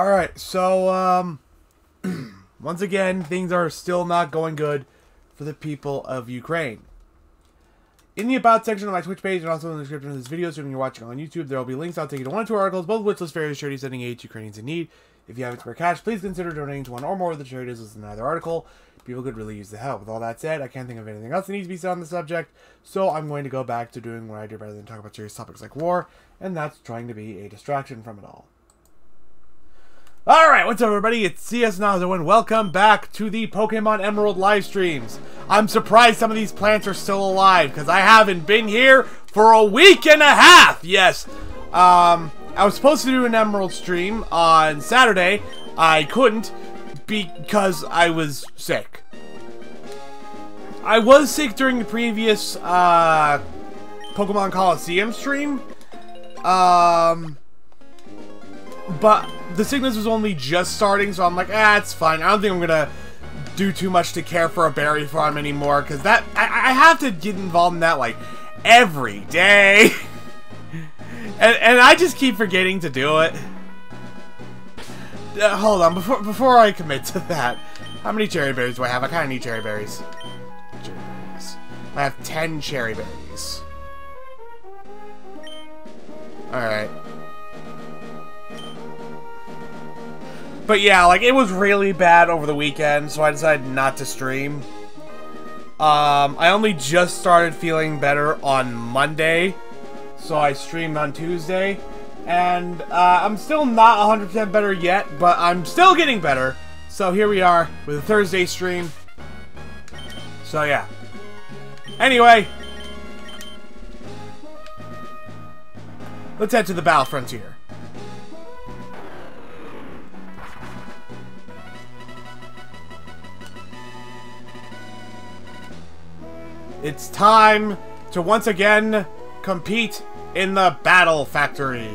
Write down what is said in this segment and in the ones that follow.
Alright, so, um, once again, things are still not going good for the people of Ukraine. In the About section of my Twitch page and also in the description of this video, assuming you're watching on YouTube, there will be links. I'll take you to one or two articles, both of which list various charities sending aid to Ukrainians in need. If you have spare cash, please consider donating to one or more of the charities listed in either article. People could really use the help. With all that said, I can't think of anything else that needs to be said on the subject, so I'm going to go back to doing what I do rather than talk about serious topics like war, and that's trying to be a distraction from it all. Alright, what's up everybody? It's CS Nazo and welcome back to the Pokemon Emerald live streams. I'm surprised some of these plants are still alive because I haven't been here for a week and a half. Yes. Um, I was supposed to do an Emerald stream on Saturday. I couldn't because I was sick. I was sick during the previous uh, Pokemon Colosseum stream. Um, but the sickness was only just starting, so I'm like, ah, it's fine. I don't think I'm gonna do too much to care for a berry farm anymore, because that I, I, have to get involved in that like every day, and and I just keep forgetting to do it. Uh, hold on, before before I commit to that, how many cherry berries do I have? I kind of need cherry berries. Cherry berries. I have ten cherry berries. All But yeah, like, it was really bad over the weekend, so I decided not to stream. Um, I only just started feeling better on Monday, so I streamed on Tuesday. And uh, I'm still not 100% better yet, but I'm still getting better. So here we are with a Thursday stream. So yeah. Anyway. Let's head to the Battle Frontier. It's time to once again compete in the Battle Factory.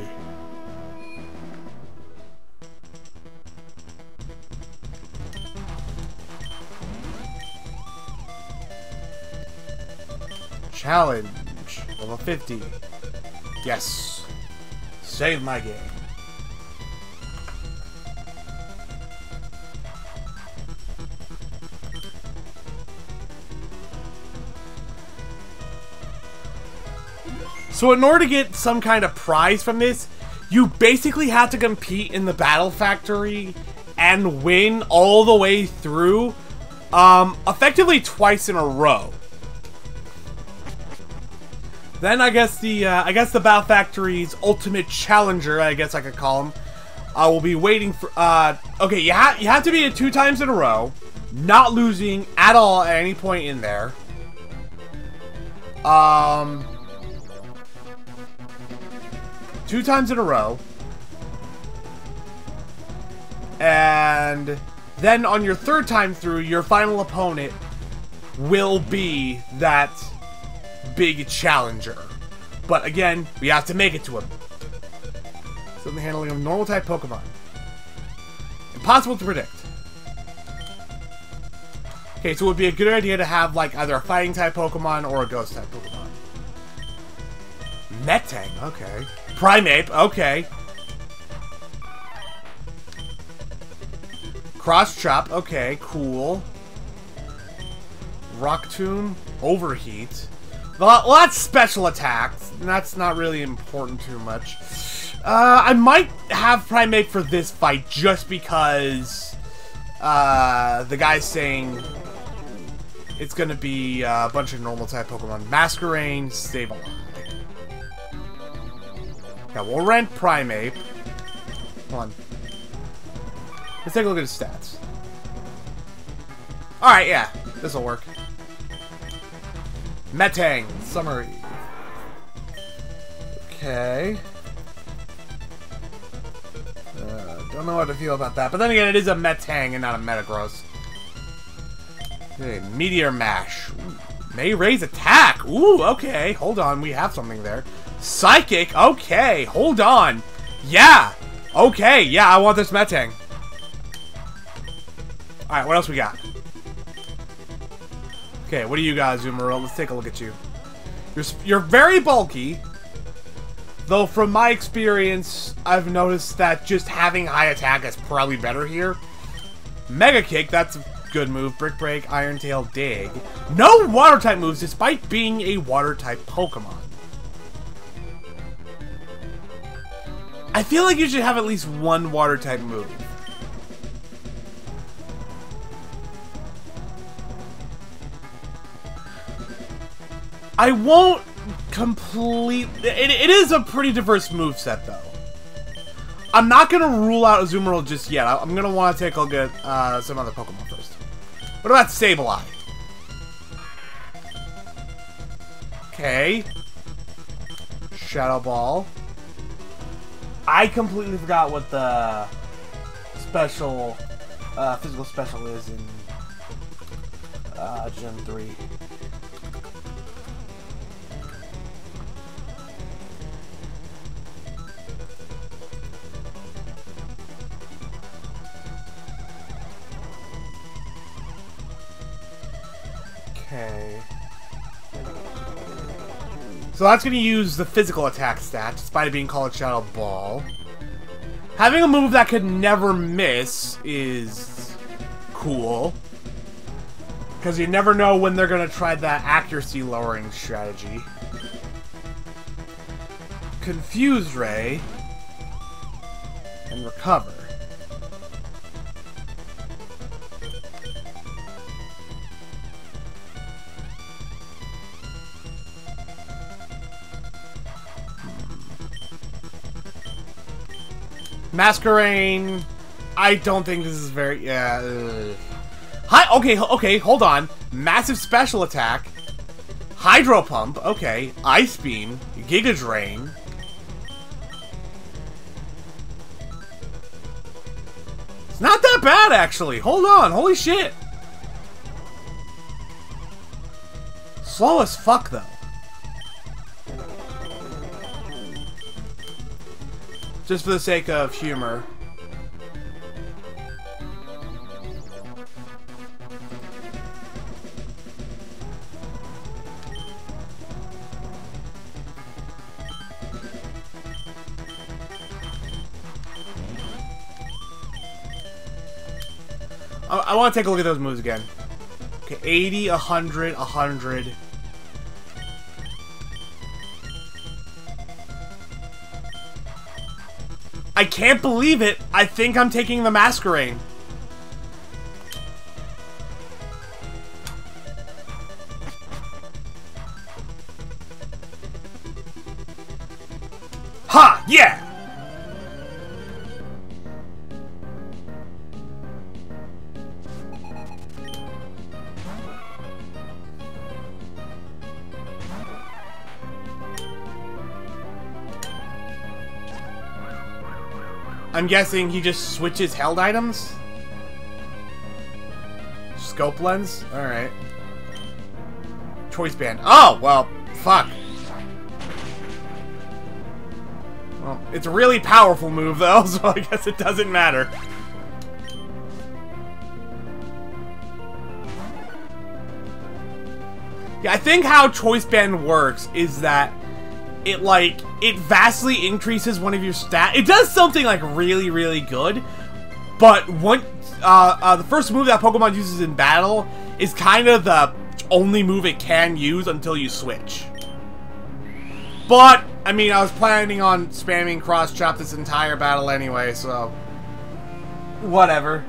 Challenge. Level 50. Yes. Save my game. So in order to get some kind of prize from this, you basically have to compete in the Battle Factory and win all the way through, um, effectively twice in a row. Then I guess the uh, I guess the Battle Factory's ultimate challenger, I guess I could call him, uh, will be waiting for. Uh, okay, you have you have to be it two times in a row, not losing at all at any point in there. Um, two times in a row. And then on your third time through, your final opponent will be that big challenger. But again, we have to make it to him. So the handling of normal type Pokemon. Impossible to predict. Okay, so it would be a good idea to have like either a fighting type Pokemon or a ghost type Pokemon. Metang, okay. Primeape, okay. Cross Chop, okay, cool. Rock Tomb, Overheat. Well, that's special attacks. That's not really important too much. Uh, I might have Primeape for this fight just because uh, the guy's saying it's gonna be a bunch of normal type Pokemon. Masquerain, Sableye. Yeah, we'll rent Primeape. Hold on. Let's take a look at his stats. Alright, yeah. This'll work. Metang. Summary. Okay. Uh, don't know how to feel about that. But then again, it is a Metang and not a Metagross. Okay, Meteor Mash. Ooh, may raise attack. Ooh, okay. Hold on. We have something there. Psychic? Okay, hold on. Yeah. Okay, yeah, I want this Metang. Alright, what else we got? Okay, what do you guys do, Let's take a look at you. You're, you're very bulky. Though from my experience, I've noticed that just having high attack is probably better here. Mega Kick, that's a good move. Brick Break, Iron Tail, Dig. No water type moves despite being a water type Pokemon. I feel like you should have at least one water type move. I won't complete. It, it is a pretty diverse move set, though. I'm not gonna rule out Azumarill just yet. I'm gonna want to take a look at uh, some other Pokemon first. What about Sableye? Okay. Shadow Ball. I completely forgot what the special, uh, physical special is in uh, Gen 3. Okay. So that's going to use the physical attack stat, despite it being called Shadow Ball. Having a move that could never miss is cool. Because you never know when they're going to try that accuracy lowering strategy. Confuse Ray. And recover. Masquerain. I don't think this is very. Yeah. Ugh. Hi. Okay. Okay. Hold on. Massive special attack. Hydro pump. Okay. Ice beam. Giga drain. It's not that bad actually. Hold on. Holy shit. Slow as fuck though. Just for the sake of humor. I, I want to take a look at those moves again. Okay, 80, 100, 100. I can't believe it. I think I'm taking the Masquerain. I'm guessing he just switches held items? Scope lens? Alright. Choice band. Oh, well, fuck. Well, it's a really powerful move, though, so I guess it doesn't matter. Yeah, I think how Choice Band works is that it like it vastly increases one of your stat. It does something like really really good, but one uh, uh, the first move that Pokemon uses in battle is kind of the only move it can use until you switch. But I mean, I was planning on spamming cross chop this entire battle anyway, so whatever.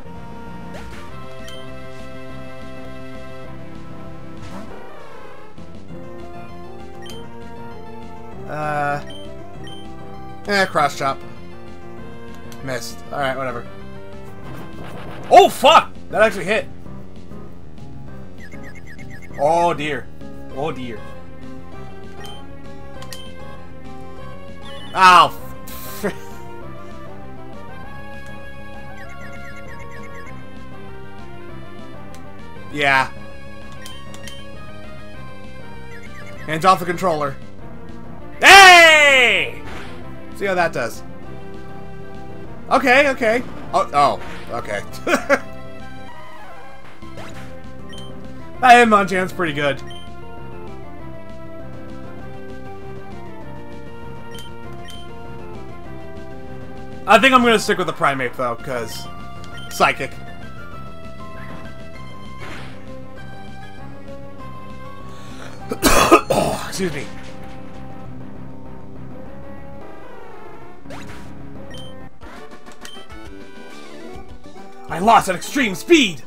Uh. Eh, cross chop. Missed. Alright, whatever. Oh, fuck! That actually hit. Oh, dear. Oh, dear. Ow. yeah. Hands off the controller. Hey! See how that does. Okay, okay. Oh, oh, okay. that Hitmonchan's pretty good. I think I'm gonna stick with the Primeape though, because Psychic. Excuse me. I lost at extreme speed!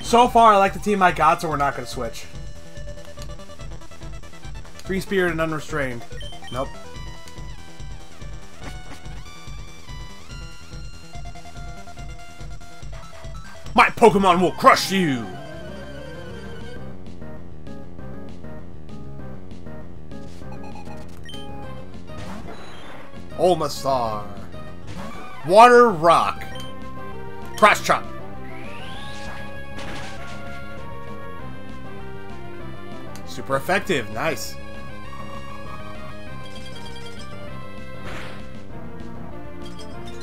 So far, I like the team I got, so we're not to switch. Free Spirit and Unrestrained. Nope. My Pokemon will crush you! Omastar. Water Rock. Cross Chop. Super effective. Nice.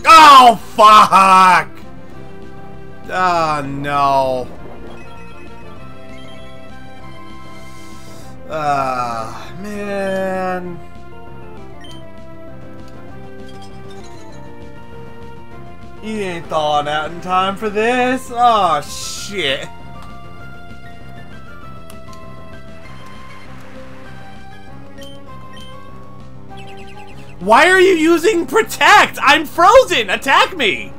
Oh, fuck! Ah, oh, no. Ah, man. You ain't thawing out in time for this. Oh, shit. Why are you using Protect? I'm frozen! Attack me!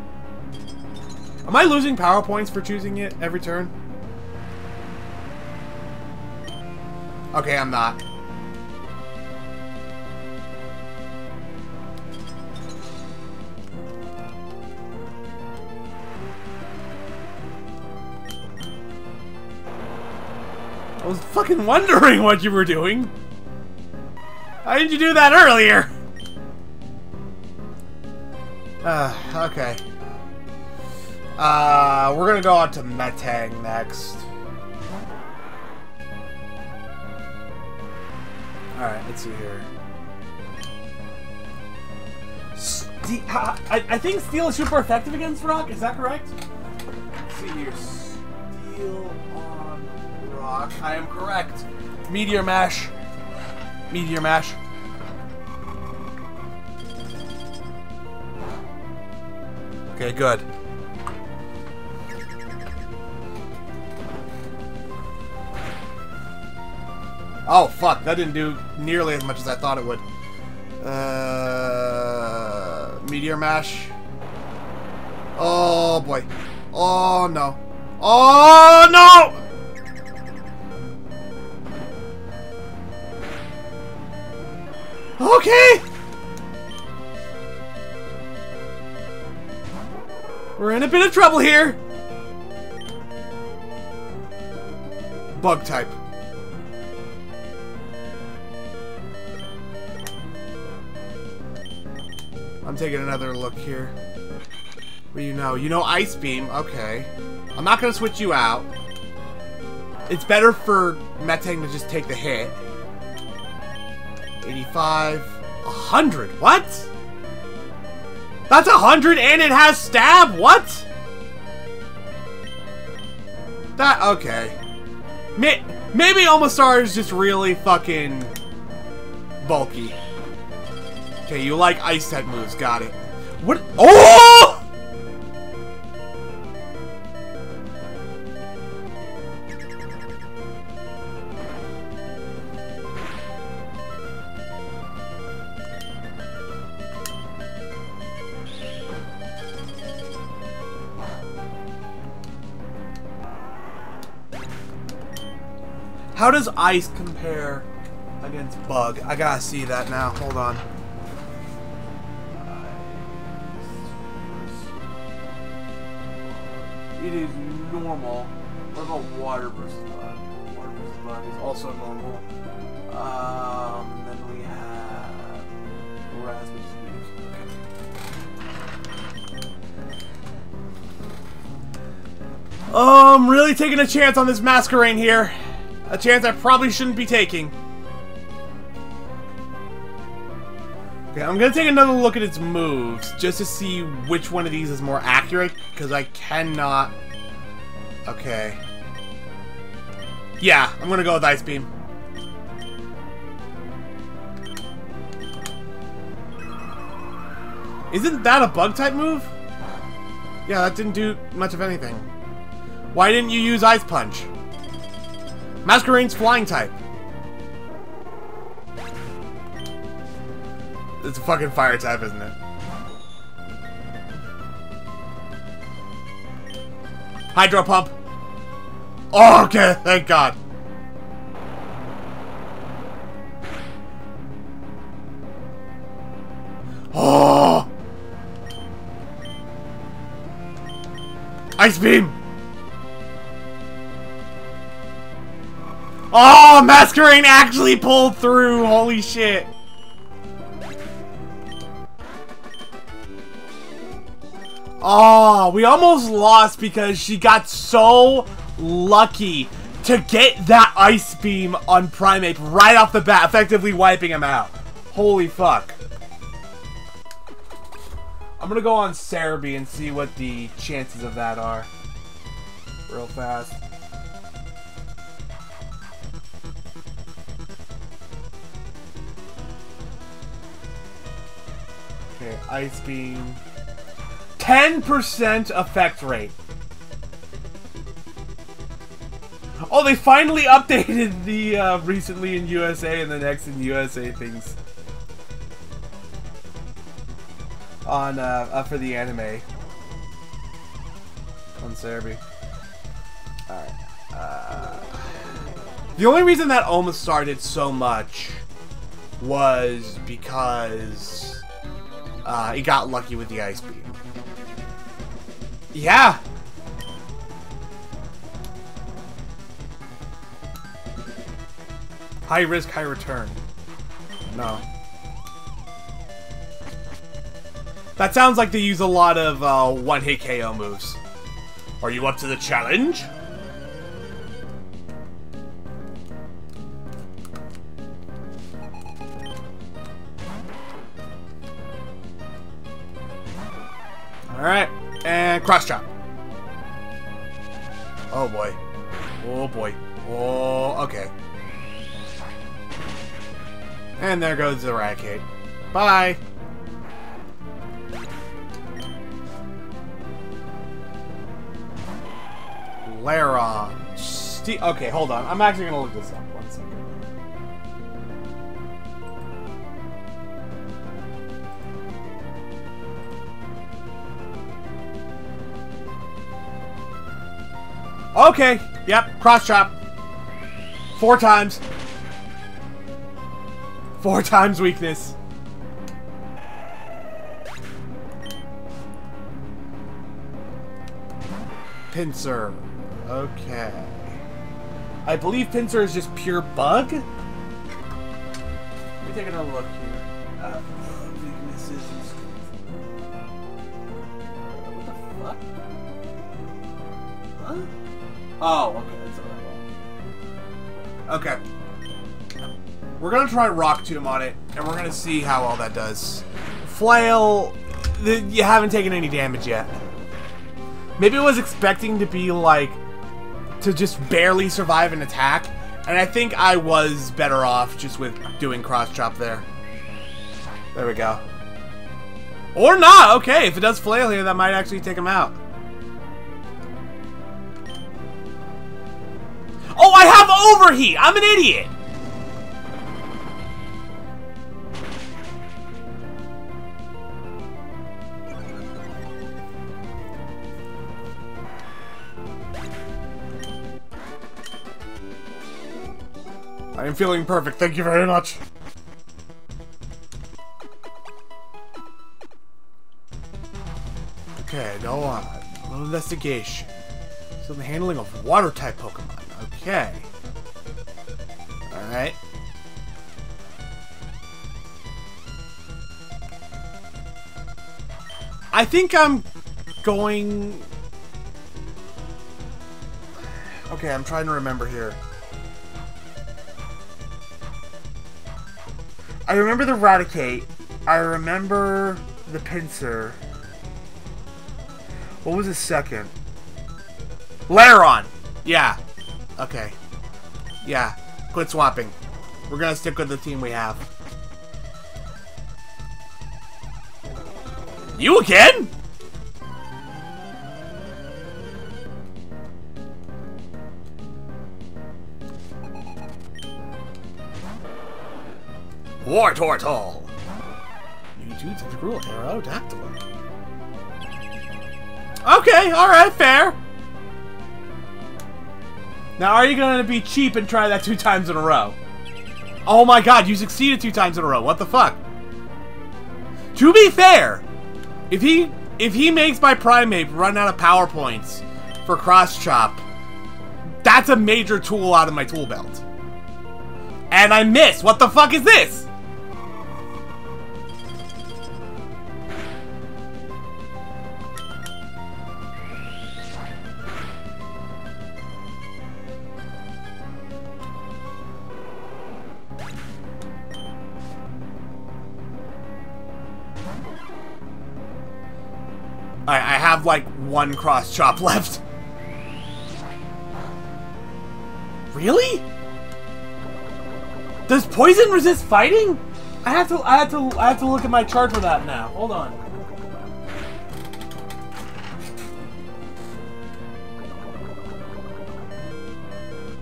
Am I losing power points for choosing it every turn? Okay, I'm not. I was fucking wondering what you were doing. How didn't you do that earlier? Uh, okay. Uh, we're gonna go on to Metang next. Alright, let's see here. I, I think Steel is super effective against Rock, is that correct? Let's see here. Steel I am correct. Meteor Mash. Meteor Mash. Okay, good. Oh, fuck. That didn't do nearly as much as I thought it would. Uh, Meteor Mash. Oh, boy. Oh, no. Oh, no! Okay! We're in a bit of trouble here! Bug type. I'm taking another look here. What do you know? You know Ice Beam. Okay. I'm not to switch you out. It's better for Metang to just take the hit. 85, 100. What? That's 100 and it has stab? What? That, okay. Maybe Omastar is just really fucking bulky. Okay, you like ice type moves. Got it. What? Oh! How does ice compare against bug? I gotta see that now. Hold on. It is normal. What about water versus bug? Water versus bug is also normal. Um, then we have grass, which is okay. Oh, I'm really taking a chance on this Masquerain here. A chance I probably shouldn't be taking. Okay, I'm gonna take another look at its moves, just to see which one of these is more accurate, because I cannot... Okay. Yeah, I'm gonna go with Ice Beam. Isn't that a bug-type move? Yeah, that didn't do much of anything. Why didn't you use Ice Punch? Masquerain's flying type. It's a fucking fire type, isn't it? Hydro Pump. Oh, okay, thank God. Oh! Ice Beam! Oh, Masquerain actually pulled through! Holy shit! Oh, we almost lost because she got so lucky to get that Ice Beam on Primeape right off the bat, effectively wiping him out. Holy fuck. I'm gonna go on Serebii and see what the chances of that are. Real fast. Ice Beam. 10% effect rate. Oh, they finally updated the uh, recently in USA and the next in USA things. On, uh, uh for the anime. On Serebii. Alright. Uh, the only reason that almost started so much was because uh, he got lucky with the ice beam. Yeah. High risk, high return. No. That sounds like they use a lot of uh, one-hit KO moves. Are you up to the challenge? Alright. And cross chop. Oh boy. Oh boy. Oh, okay. And there goes the Raticate. Bye! Ste okay, hold on. I'm actually gonna look this up. One second. Okay. Yep. Cross chop. Four times. Four times weakness. Pinsir. Okay. I believe Pinsir is just pure bug? Let me take another look here. Uh, weaknesses What the fuck? Huh? Oh, okay. That's Okay. We're gonna try Rock Tomb on it, and we're gonna see how all that does. Flail, you haven't taken any damage yet. Maybe I was expecting to be like to just barely survive an attack, and I think I was better off just with doing cross chop there. There we go. Or not, okay, if it does flail here, that might actually take him out. Oh, I have overheat! I'm an idiot! I am feeling perfect, thank you very much. Okay, go on. Investigation. So the handling of water-type Pokemon. Okay. Alright. I think I'm going... Okay, I'm trying to remember here. I remember the Raticate. I remember the Pinsir. What was the second? Lairon! Yeah. Okay. Yeah. Quit swapping. We're gonna stick with the team we have. You again? Wartortle! You two cruel Aerodactyl. Okay, alright, fair. Now, are you gonna be cheap and try that two times in a row? Oh my god, you succeeded two times in a row. What the fuck? To be fair, if he if he makes my Primeape run out of power points for cross chop, that's a major tool out of my tool belt. And I miss. What the fuck is this? One cross chop left. Really? Does poison resist fighting? I have to I have to I have to look at my chart for that now. Hold on.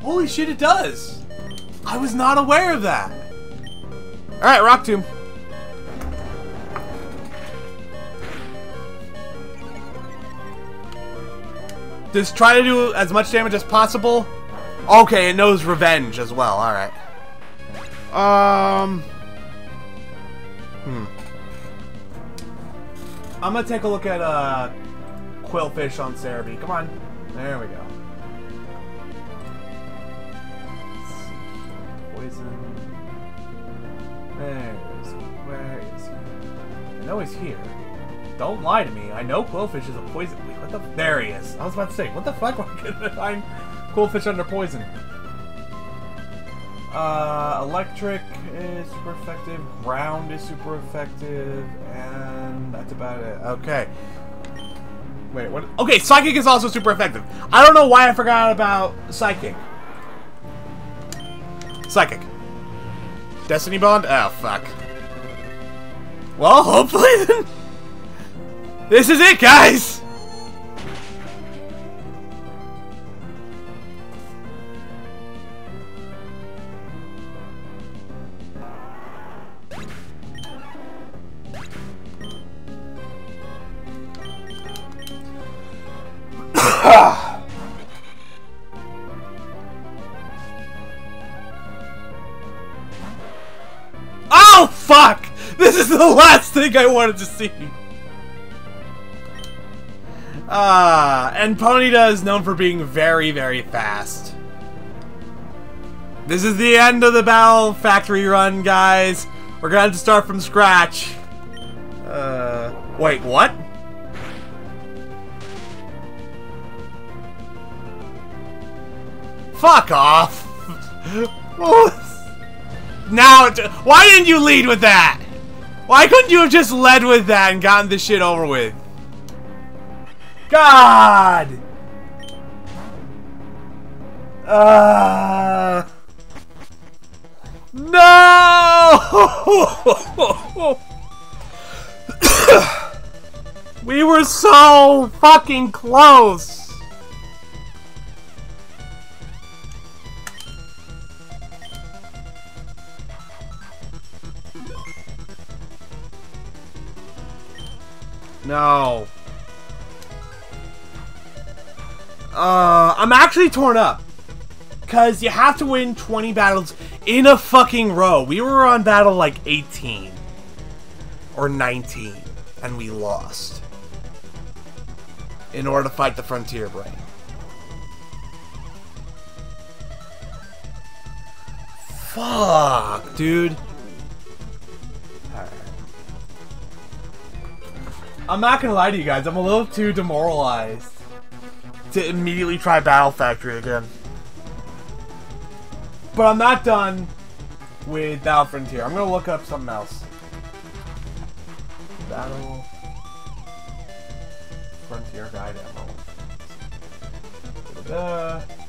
Holy shit, it does! I was not aware of that. Alright, Rock Tomb. Just try to do as much damage as possible. Okay, it knows revenge as well. Alright. Um... Hmm. I'm gonna take a look at, uh... Qwilfish on Serebii. Come on. There we go. Poison. There is he. Where is he? I know he's here. Don't lie to me. I know Qwilfish is a poison. Wait, what the? There he is. I was about to say, what the fuck? Why couldn't I find Qwilfish under poison? Uh, electric is super effective. Ground is super effective, and that's about it. Okay. Wait, what? Okay, psychic is also super effective. I don't know why I forgot about psychic. Psychic. Destiny Bond? Oh, fuck. Well, hopefully. This is it, guys! oh, fuck! This is the last thing I wanted to see! Ah, and Ponyta is known for being very, very fast. This is the end of the Battle Factory run, guys. We're gonna have to start from scratch. Uh, wait, what? Fuck off! now, why didn't you lead with that? Why couldn't you have just led with that and gotten this shit over with? God! Uh... No! we were so fucking close! No. Uh, I'm actually torn up. Because you have to win 20 battles in a fucking row. We were on battle like 18. Or 19. And we lost. In order to fight the Frontier Brain. Fuck, dude. I'm not gonna lie to you guys, I'm a little too demoralized to immediately try Battle Factory again. But I'm not done with Battle Frontier. I'm gonna look up something else. Battle Frontier Guide Emerald. Da -da.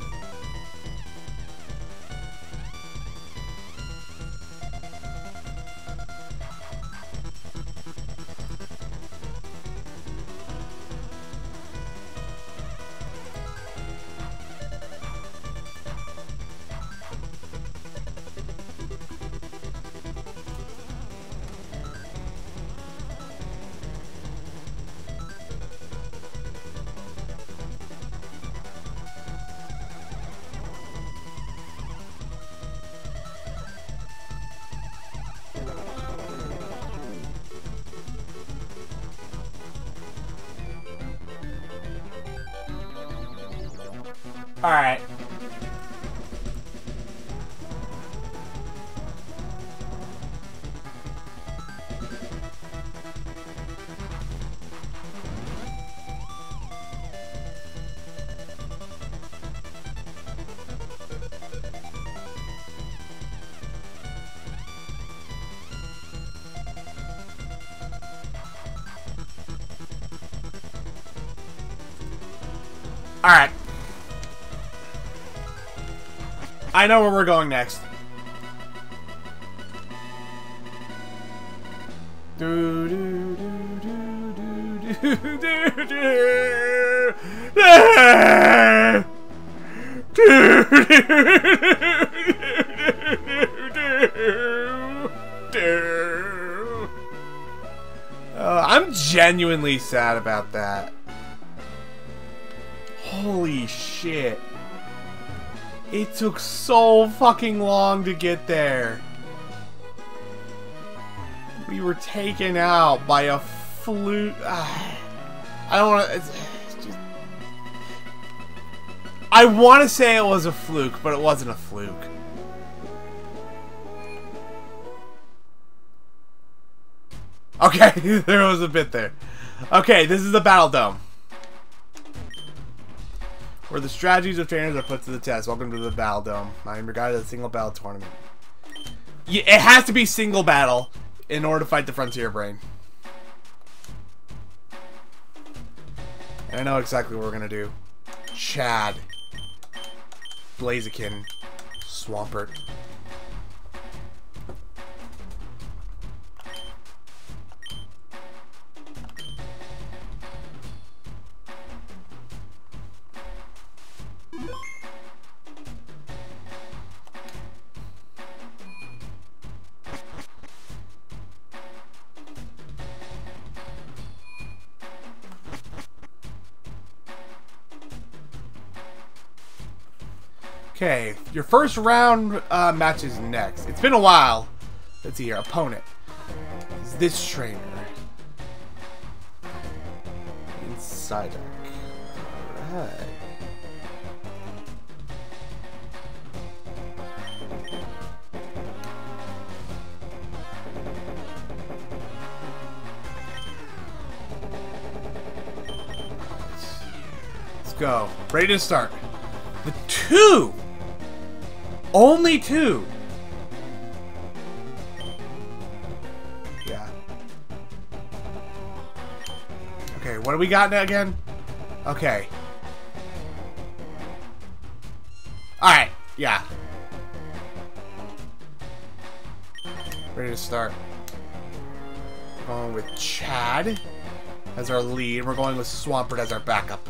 Alright. I know where we're going next. Do, do, do. Uh, I'm genuinely sad about that. Holy shit. It took so fucking long to get there. We were taken out by a flute. I don't want to. I want to say it was a fluke, but it wasn't a fluke. Okay, there was a bit there. Okay, this is the Battle Dome where the strategies of trainers are put to the test. Welcome to the Battle Dome. I am your guide to the single battle tournament. Yeah, it has to be single battle in order to fight the Frontier Brain. And I know exactly what we're gonna do. Chad. Blaziken. Swampert. Okay, your first round uh, match is next. It's been a while. Let's see here. Opponent is this trainer. Deck. Alright. Let's go. Ready to start. The two only two! Yeah. Okay, what do we got now again? Okay. Alright, yeah. Ready to start. Going with Chad as our lead. We're going with Swampert as our backup.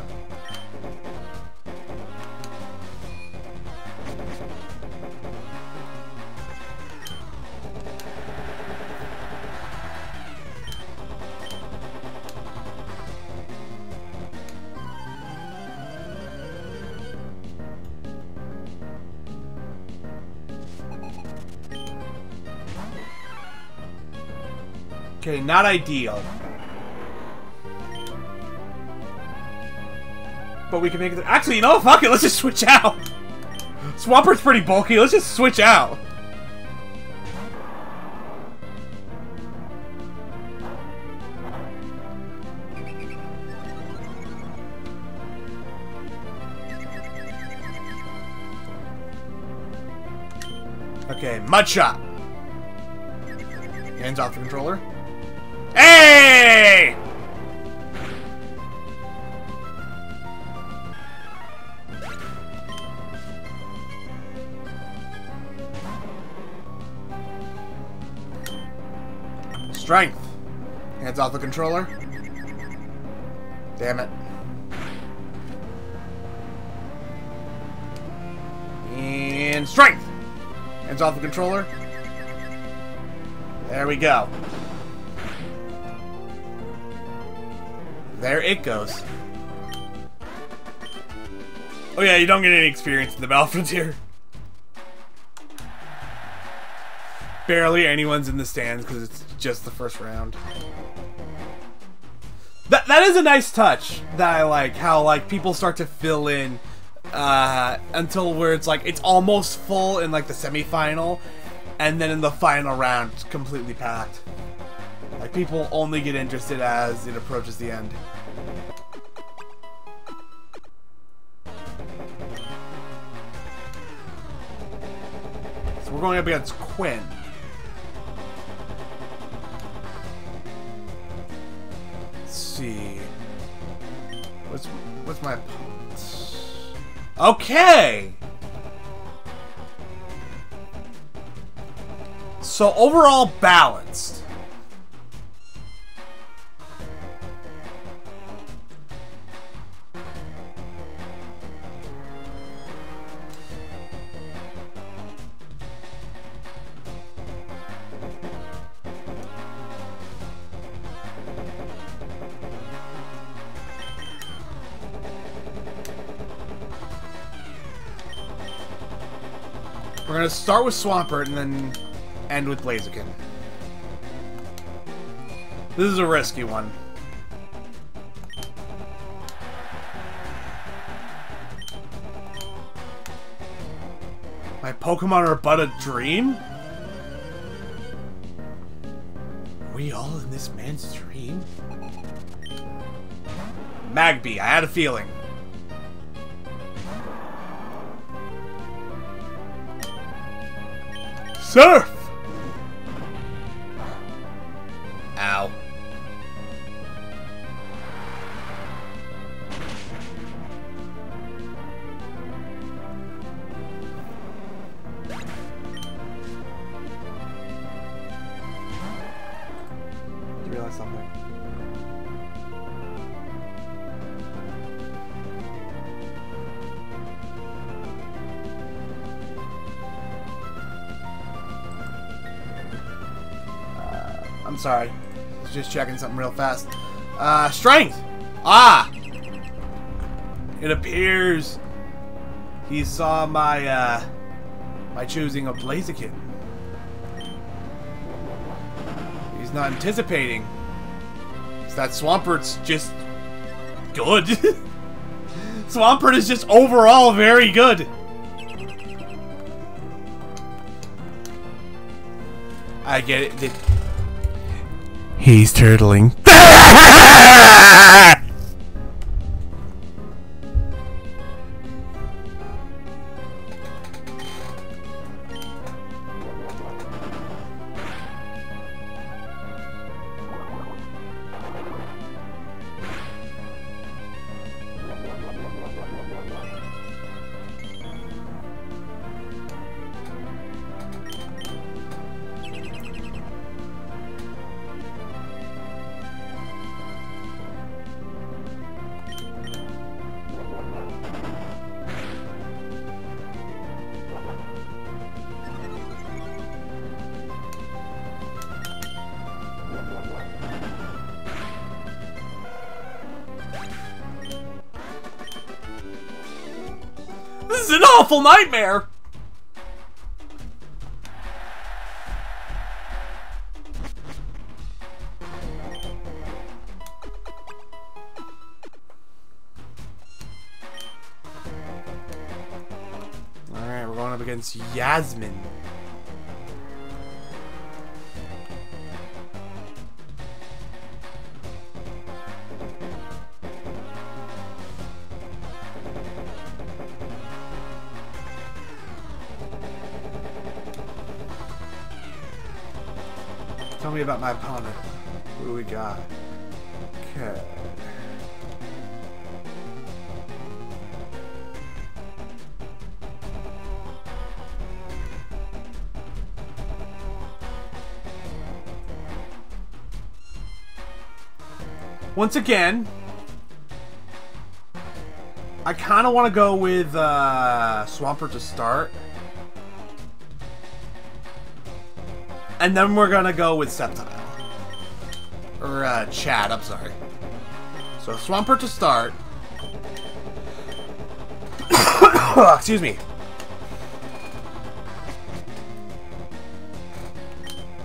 Okay, not ideal. But we can make it... Actually, you know, fuck it, let's just switch out. Swampert's pretty bulky, let's just switch out. Okay, Mudshot. Hands off the controller. Hey! Strength. Hands off the controller. Damn it. And strength. Hands off the controller. There we go. There it goes. Oh yeah, you don't get any experience in the Battle Frontier. Barely anyone's in the stands because it's just the first round. That that is a nice touch that I like. How like people start to fill in uh, until where it's like it's almost full in like the semifinal, and then in the final round, it's completely packed. Like people only get interested as it approaches the end. So we're going up against Quinn. Let's see. What's what's my? Okay. So overall balanced. Start with Swampert and then end with Blaziken. This is a risky one. My Pokemon are but a dream? Are we all in this man's dream? Magby, I had a feeling. Surf! Sorry. Was just checking something real fast. Uh, strength! Ah! It appears he saw my, uh, my choosing of Blaziken. He's not anticipating. So that Swampert's just good. Swampert is just overall very good. I get it. He's turtling. awful nightmare! Alright, we're going up against Yasmin. Tell me about my opponent. Who we got? Okay. Once again, I kind of want to go with uh, Swampert to start. And then we're gonna go with Sceptile. Or, uh, Chad, I'm sorry. So, Swampert to start. Excuse me.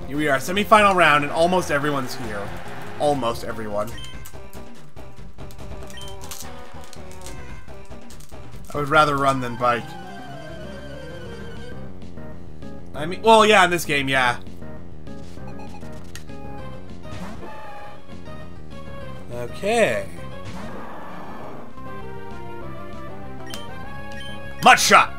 Here we are, semi-final round, and almost everyone's here. Almost everyone. I would rather run than bike. I mean, well, yeah, in this game, yeah. Okay. Mud shot!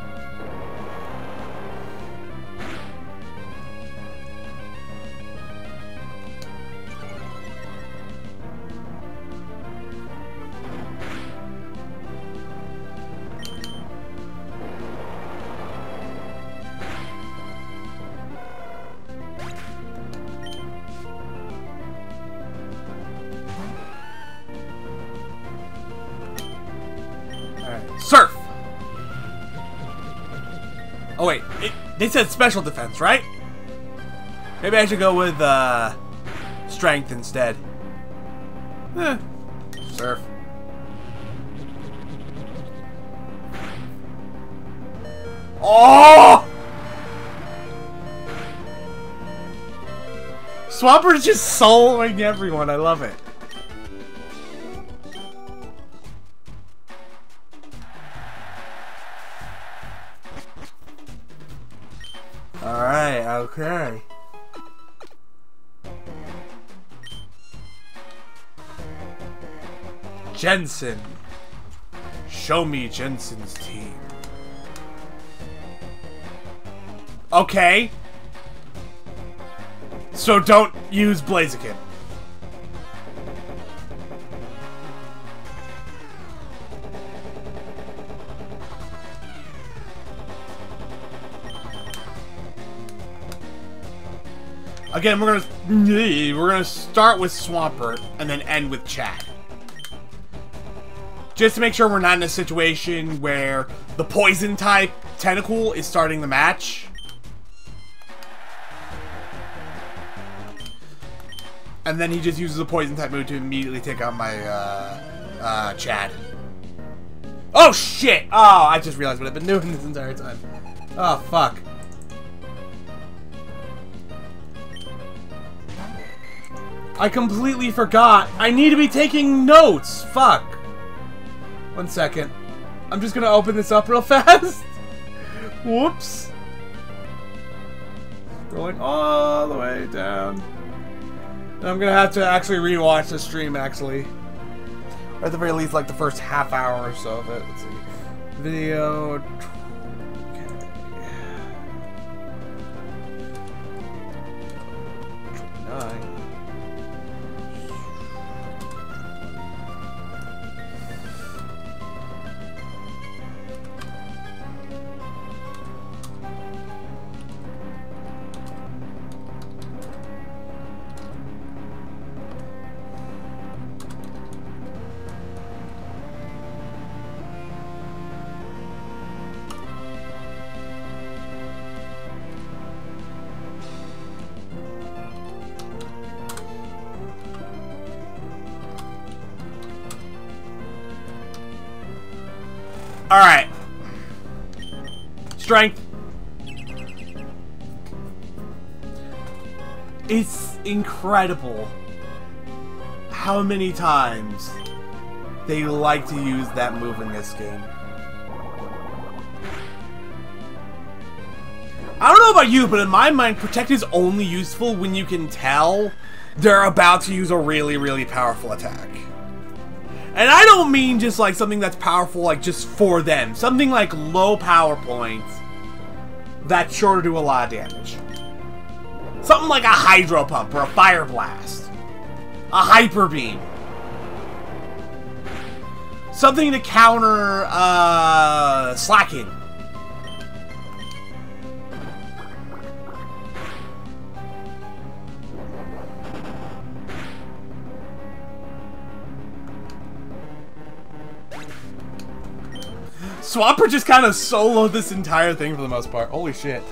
They said special defense, right? Maybe I should go with uh, strength instead. Eh, surf. Oh! Swampert just soloing everyone. I love it. Jensen. Show me Jensen's team. Okay. So don't use Blaziken. Again, we're gonna we're gonna start with Swampert and then end with Chad. Just to make sure we're not in a situation where the poison type tentacle is starting the match. And then he just uses a poison type move to immediately take out my uh, uh, Chad. Oh shit! Oh, I just realized what I've been doing this entire time. Oh fuck. I completely forgot. I need to be taking notes. Fuck. One second. I'm just gonna open this up real fast. Whoops. Going all the way down. And I'm gonna have to actually rewatch the stream, actually. Or at the very least, like the first half hour or so of it. Let's see. Video. Alright. Strength. It's incredible how many times they like to use that move in this game. I don't know about you, but in my mind, Protect is only useful when you can tell they're about to use a really, really powerful attack. And I don't mean just like something that's powerful like just for them. Something like low power points that's sure to do a lot of damage. Something like a Hydro Pump or a Fire Blast. A Hyper Beam. Something to counter uh. Swampert just kind of soloed this entire thing for the most part. Holy shit.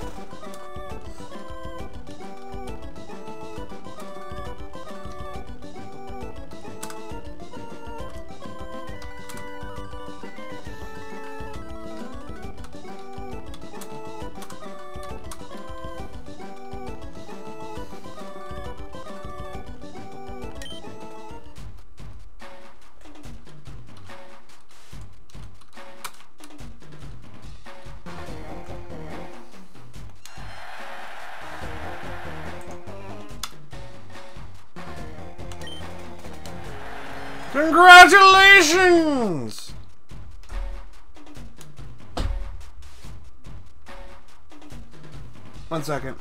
One second.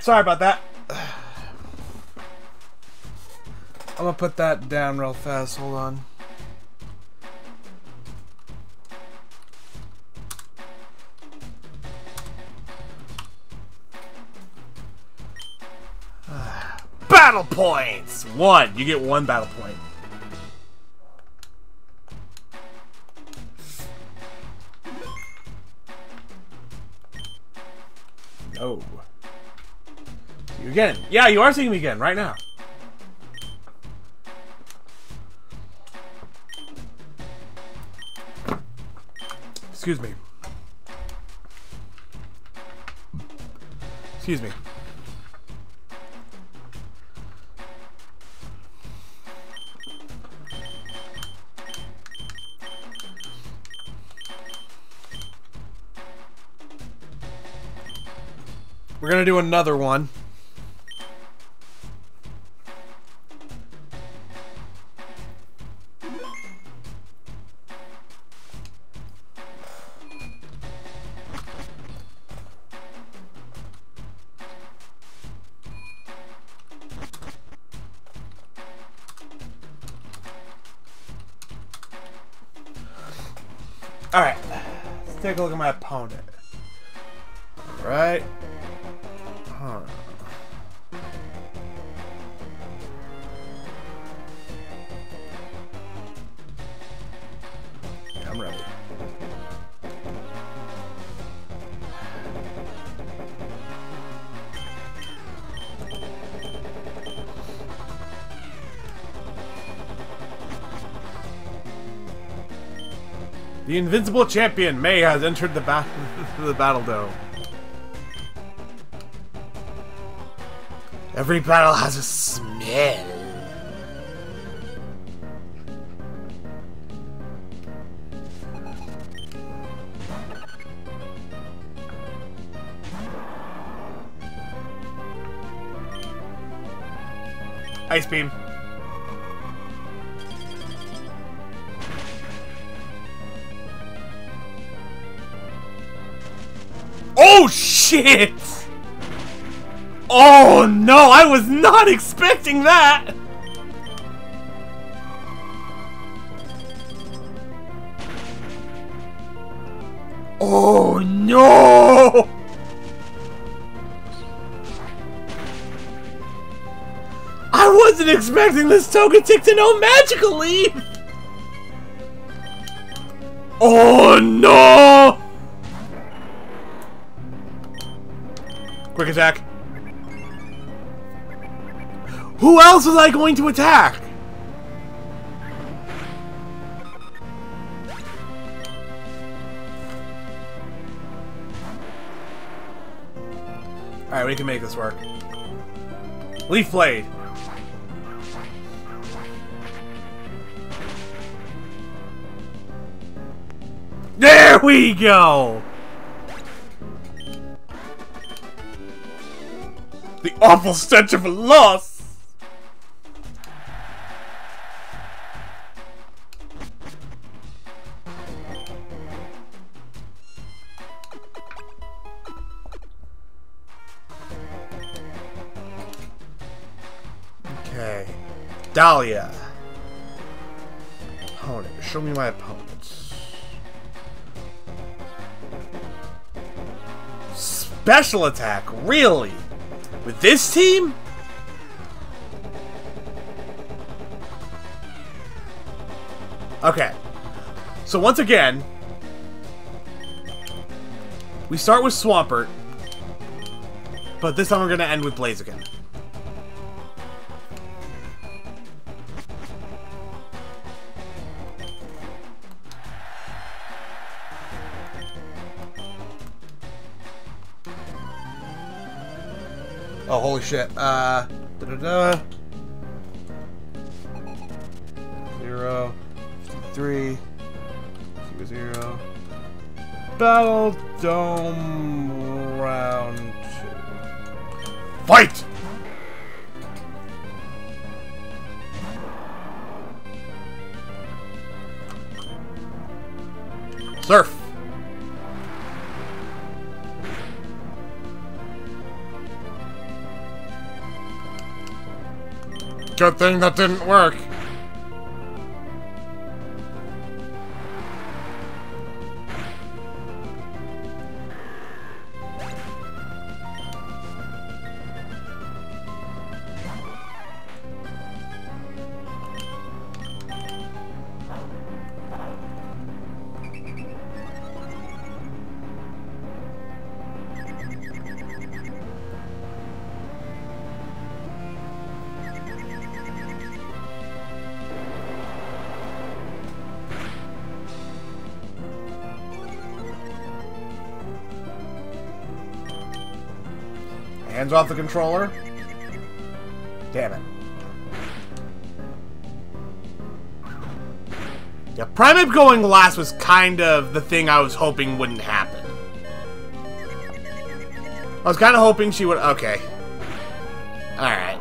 Alright, sorry about that. I'm gonna put that down real fast. Hold on. battle points! One. You get one battle point. Yeah, you are seeing me again right now. Excuse me. Excuse me. We're gonna do another one. Look at my opponent. Alright. Huh. The invincible champion May has entered the, ba the battle dome. Every battle has a smell. Ice beam. Shit! Oh no, I was not expecting that! Oh no! I wasn't expecting this Togetic to know Magical! Oh no! Attack. Who else was I going to attack? Alright, we can make this work. Leaf Blade. There we go! Awful stench of loss! Okay. Dahlia. Opponent. Show me my opponents. Special attack? Really? With this team? Okay. So once again, we start with Swampert, but this time we're going to end with Blaziken. Oh, shit. Uh, da da da. Zero, three, zero, zero. Battle Dome round two. Fight! Good thing that didn't work. Hands off the controller. Damn it. Yeah, Primeape going last was kind of the thing I was hoping wouldn't happen. I was kind of hoping she would... Okay. Alright.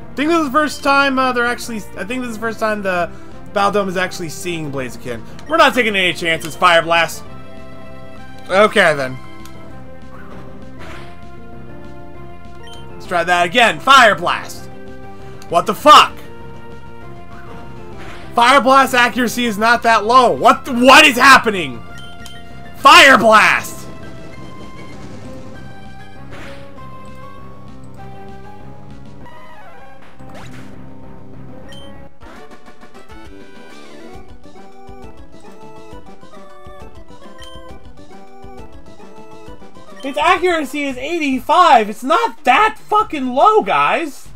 I think this is the first time uh, they're actually... I think this is the first time the Battle Dome is actually seeing Blaziken. We're not taking any chances. Fire Blast. Okay, then. Let's try that again. Fire Blast. What the fuck? Fire Blast accuracy is not that low. What what is happening? Fire Blast! Its accuracy is 85. It's not that fucking low, guys.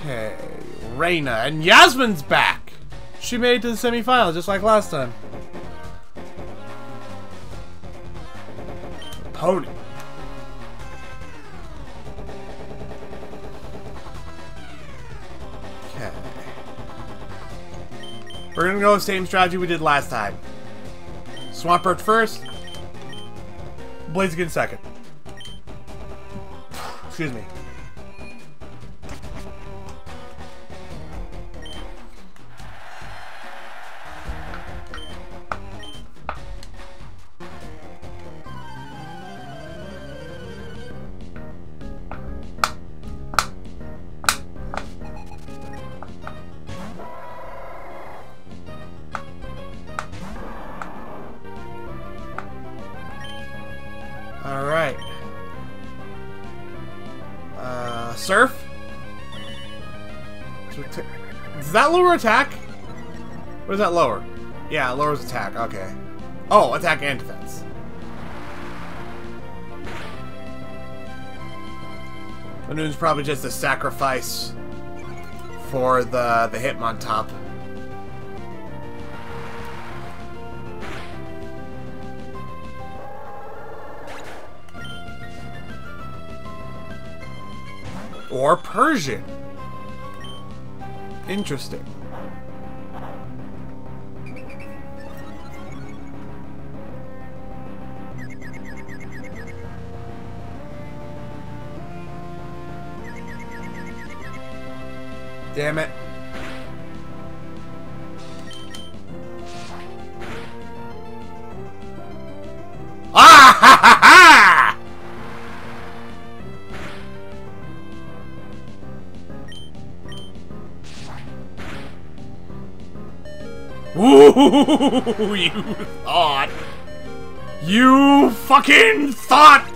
Okay, Reina. And Yasmin's back! She made it to the semifinals, just like last time. Pony. Go same strategy we did last time. Swampert first. Blaziken second. Excuse me. Lower attack? What does that lower? Yeah, lowers attack, okay. Oh, attack and defense. Lanturn's probably just a sacrifice for the, the Hitmontop. Or Persian. Interesting. Damn it. Ooh, you thought. You fucking thought.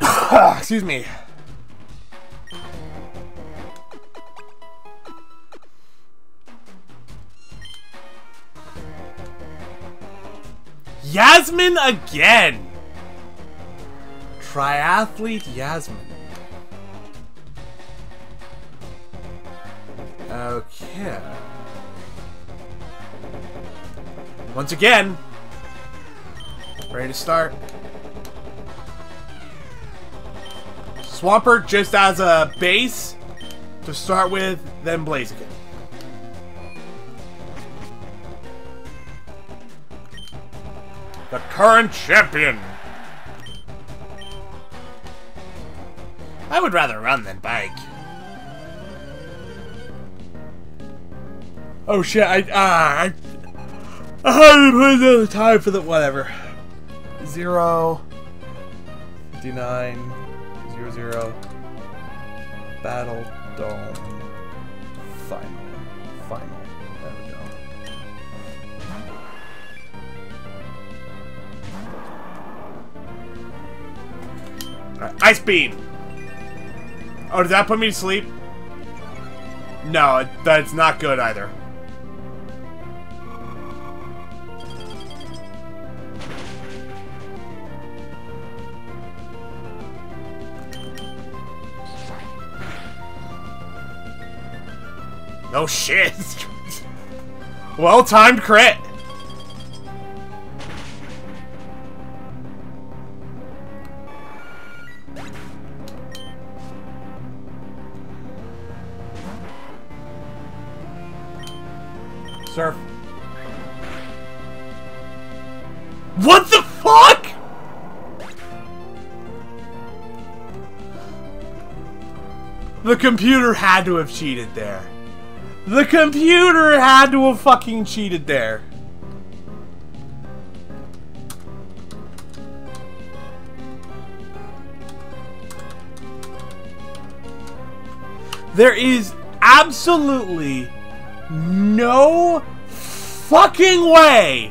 Excuse me. Yasmin again! Triathlete Yasmin. Okay. Once again, ready to start. Swampert just as a base to start with, then Blaziken. The current champion! Would rather run than bike. Oh shit, I, ah, I, I had to put another time for the, whatever. Zero, 59, zero, zero, battle dome, final, final, there we go. Alright, Ice Beam! Oh, did that put me to sleep? No, that's not good either. No shit! well-timed crit! The computer had to have cheated there. The computer had to have fucking cheated there. There is absolutely no fucking way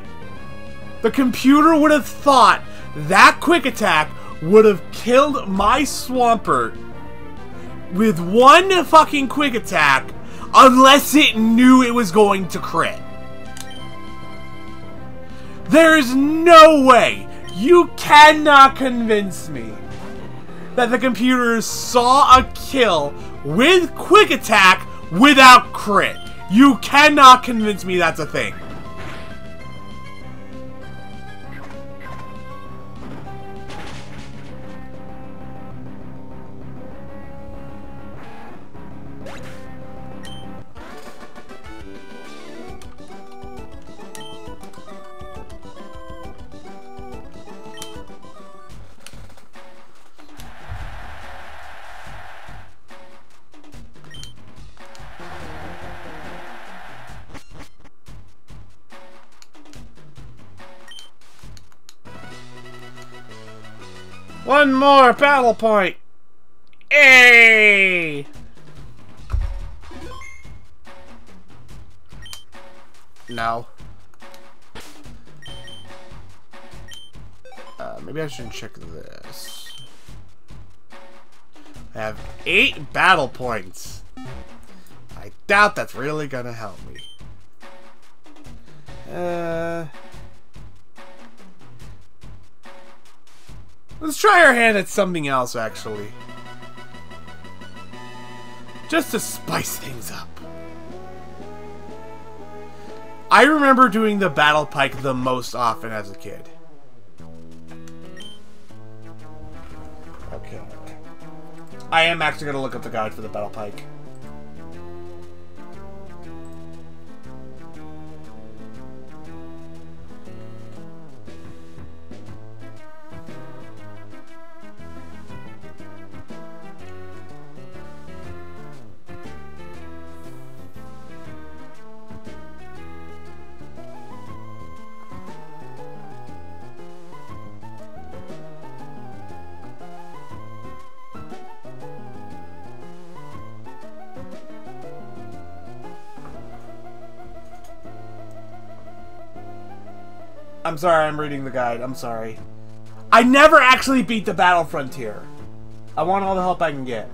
the computer would have thought that quick attack would have killed my Swampert with one fucking quick attack unless it knew it was going to crit. There is no way you cannot convince me that the computer saw a kill with quick attack without crit. You cannot convince me that's a thing. More battle point! Hey! No. Uh, maybe I should check this. I have eight battle points. I doubt that's really gonna help me. Uh... Let's try our hand at something else, actually. Just to spice things up. I remember doing the Battle Pike the most often as a kid. Okay. I am actually going to look up the guide for the Battle Pike. I'm sorry, I'm reading the guide. I'm sorry. I never actually beat the Battle Frontier. I want all the help I can get.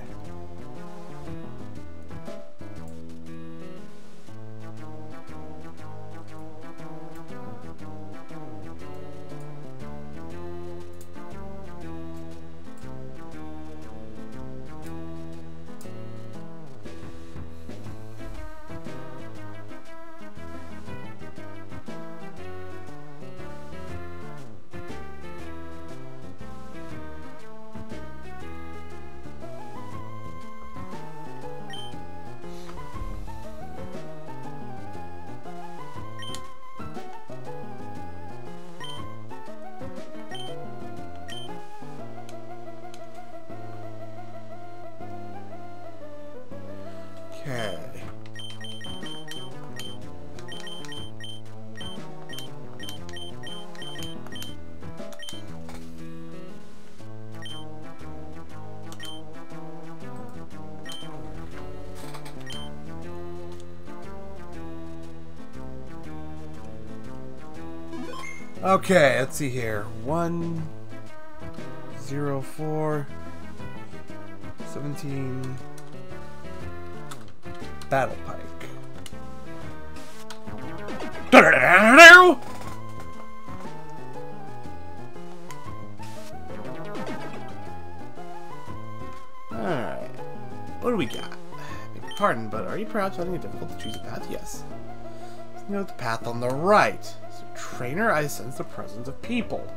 Okay, let's see here. One zero four seventeen Battle Pike. Alright. What do we got? Pardon, but are you perhaps finding it difficult to choose a path? Yes. Know the path on the right. Trainer, I sense the presence of people.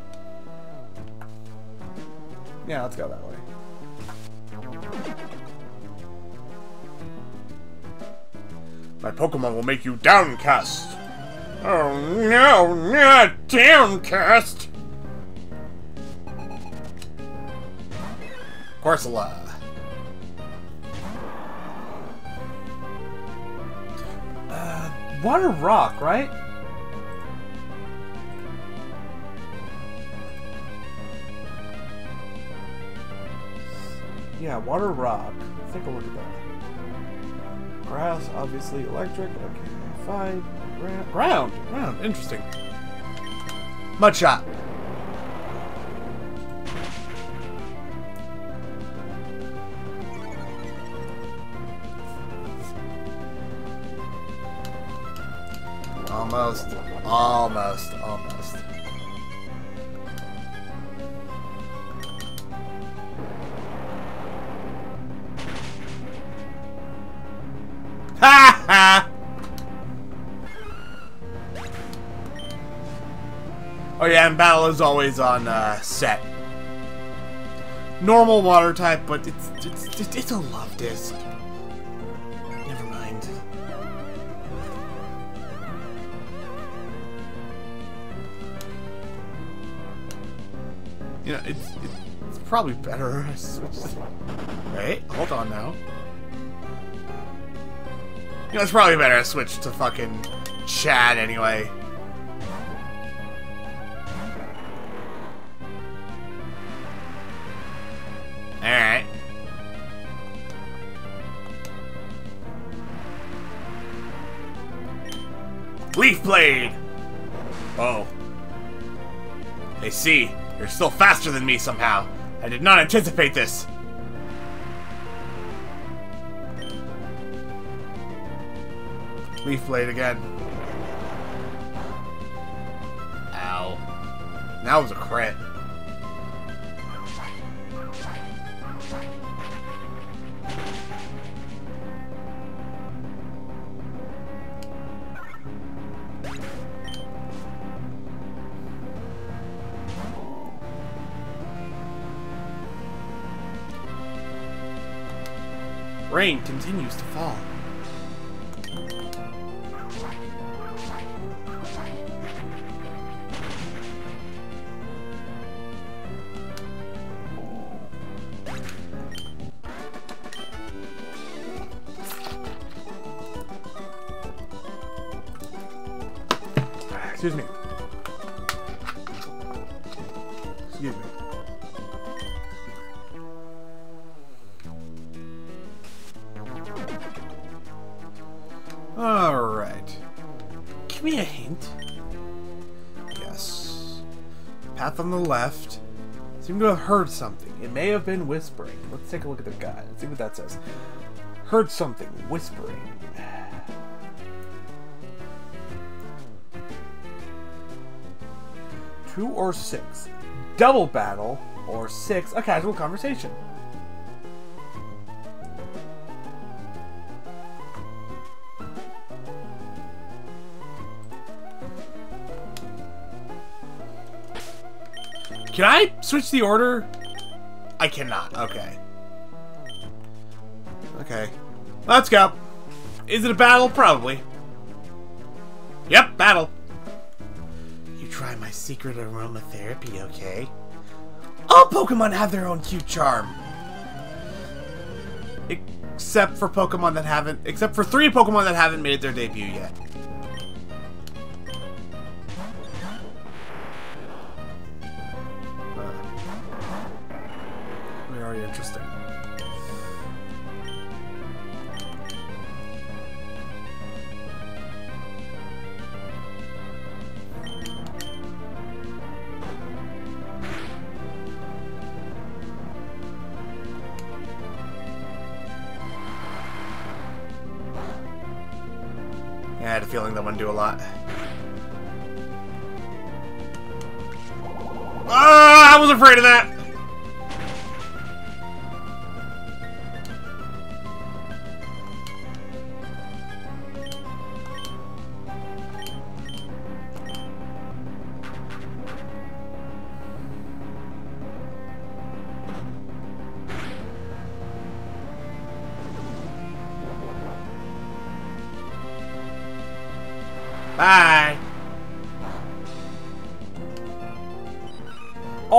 Yeah, let's go that way. My Pokemon will make you downcast. Oh no, not downcast! Corsola. Uh, water rock, right? Yeah, water rock. Let's take a look at that. Grass, obviously electric. Okay, fine. Gra ground. Ground. Interesting. Mudshot. Almost. Almost. Almost. And battle is always on uh, set. Normal water type, but it's it's it's, a Luvdisc. Never mind. You know, it's it's probably better. Wait, hold on now. You know, it's probably better to switch to fucking Chad anyway. Blade! Oh. I see. You're still faster than me somehow. I did not anticipate this. Leaf Blade again. Ow. That was a crit. Rain continues to fall. Heard something. It may have been whispering. Let's take a look at the guide. Let's see what that says. Heard something. Whispering. Two or six. Double battle or six. A casual conversation. Can I switch the order? I cannot. Okay. Okay. Let's go. Is it a battle? Probably. Yep, battle. You try my secret aromatherapy, okay? All Pokemon have their own cute charm. Except for Pokemon that haven't... Except for three Pokemon that haven't made their debut yet. A feeling that wouldn't do a lot. Ah, I was afraid of that!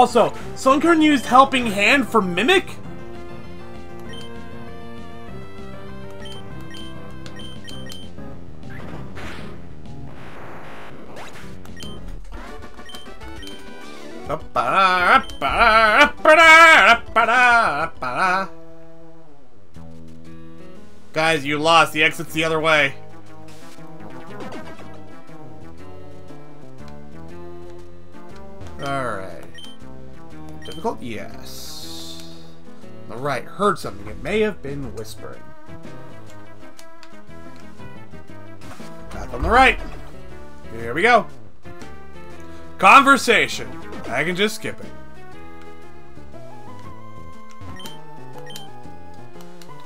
Also, Sunkern used Helping Hand for Mimic? Guys, you lost. The exit's the other way. Heard something. It may have been whispering. Path on the right. Here we go. Conversation. I can just skip it.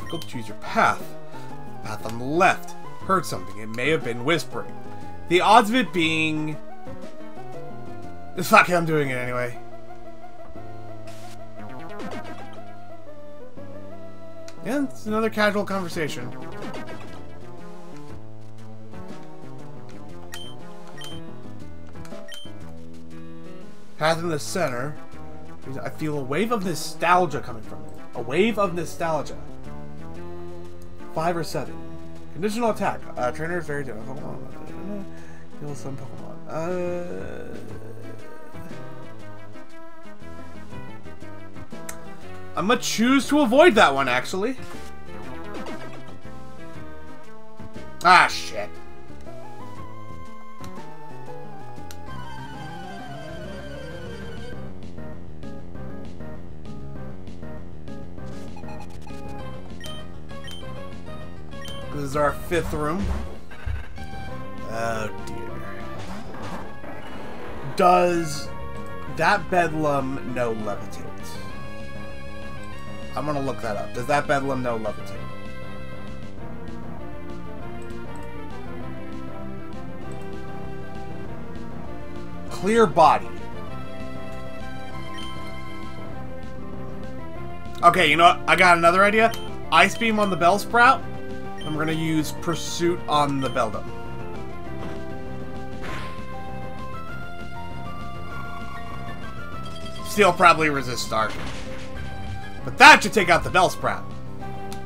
To choose your path. Path on the left. Heard something. It may have been whispering. The odds of it being Fuck it, I'm doing it anyway. It's another casual conversation. Path in the center. I feel a wave of nostalgia coming from it. A wave of nostalgia. Five or seven. Conditional attack. Uh, trainer is very difficult. Kill some Pokemon. Uh... I'm gonna choose to avoid that one, actually. Ah, shit. This is our fifth room. Oh, dear. Does that Beldum know levitate? I'm gonna look that up. Does that Beldum know Levitate? Clear body. Okay, you know what? I got another idea. Ice Beam on the Bellsprout. I'm gonna use Pursuit on the Beldum. Still probably resist Dark. But that should take out the Bellsprout.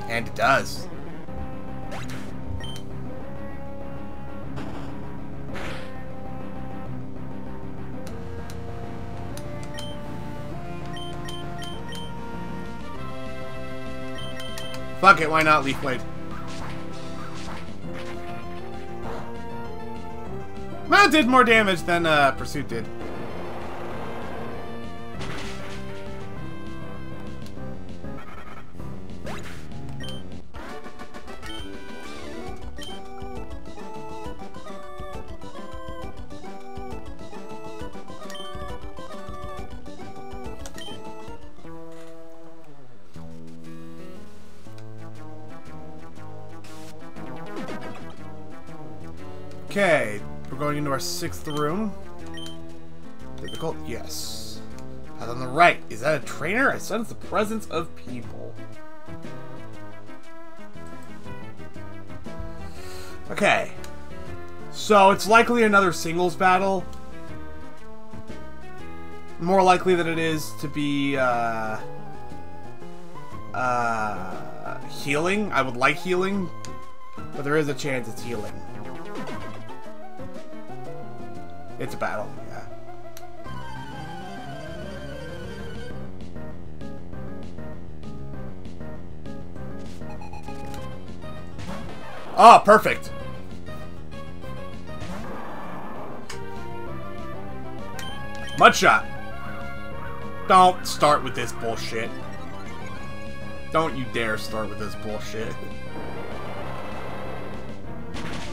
And it does. Fuck it, why not Leaf Blade? That did more damage than uh, Pursuit did. Okay, we're going into our sixth room. Difficult? Yes. Path on the right. Is that a trainer? I sense the presence of people. Okay. So it's likely another singles battle. More likely than it is to be, uh... Uh... Healing. I would like healing. But there is a chance it's healing. It's a battle, yeah. Ah, oh, perfect. Mudshot. Don't start with this bullshit. Don't you dare start with this bullshit.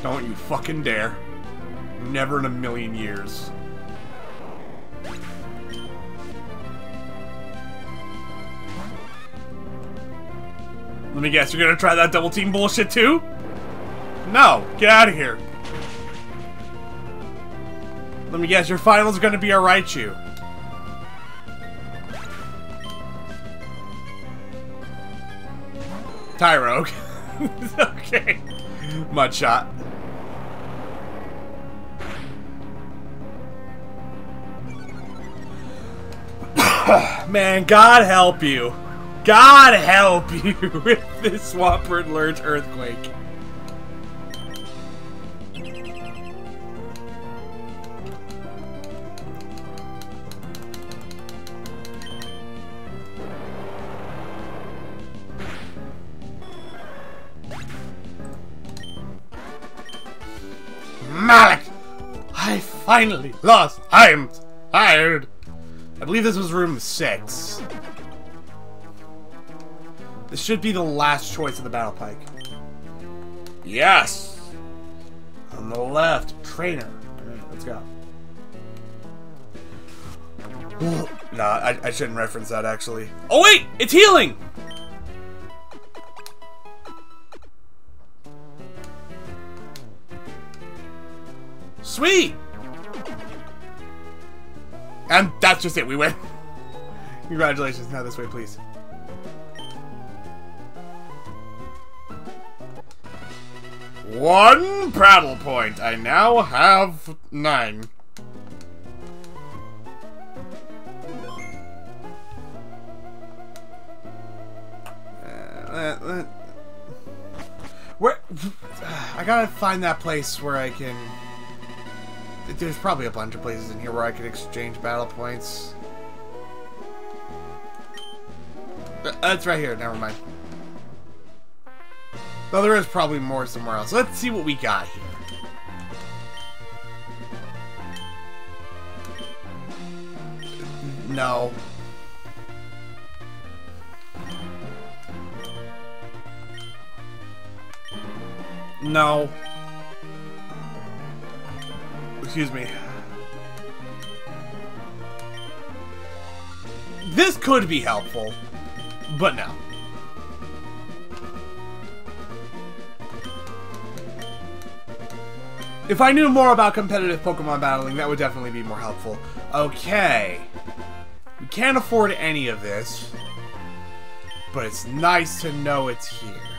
Don't you fucking dare. Never in a million years. Let me guess, you're gonna try that double team bullshit too? No, get out of here. Let me guess, your final's gonna be a Raichu. Tyrogue. okay. Mudshot. Man, God help you. God help you with this Swampert Lurch Earthquake. Malik! I finally lost. I'm tired. I believe this was room six. This should be the last choice of the battle pike. Yes! On the left, trainer. Alright, let's go. nah, I, I shouldn't reference that actually. Oh wait! It's healing! Sweet! And that's just it, we win. Congratulations, now this way, please. One prattle point. I now have nine. Uh, uh, where I gotta find that place where I can. There's probably a bunch of places in here where I can exchange battle points. Uh, That's right here. Never mind. Though there is probably more somewhere else. Let's see what we got here. No. No. Excuse me. This could be helpful, but no. If I knew more about competitive Pokemon battling, that would definitely be more helpful. Okay. We can't afford any of this, but it's nice to know it's here.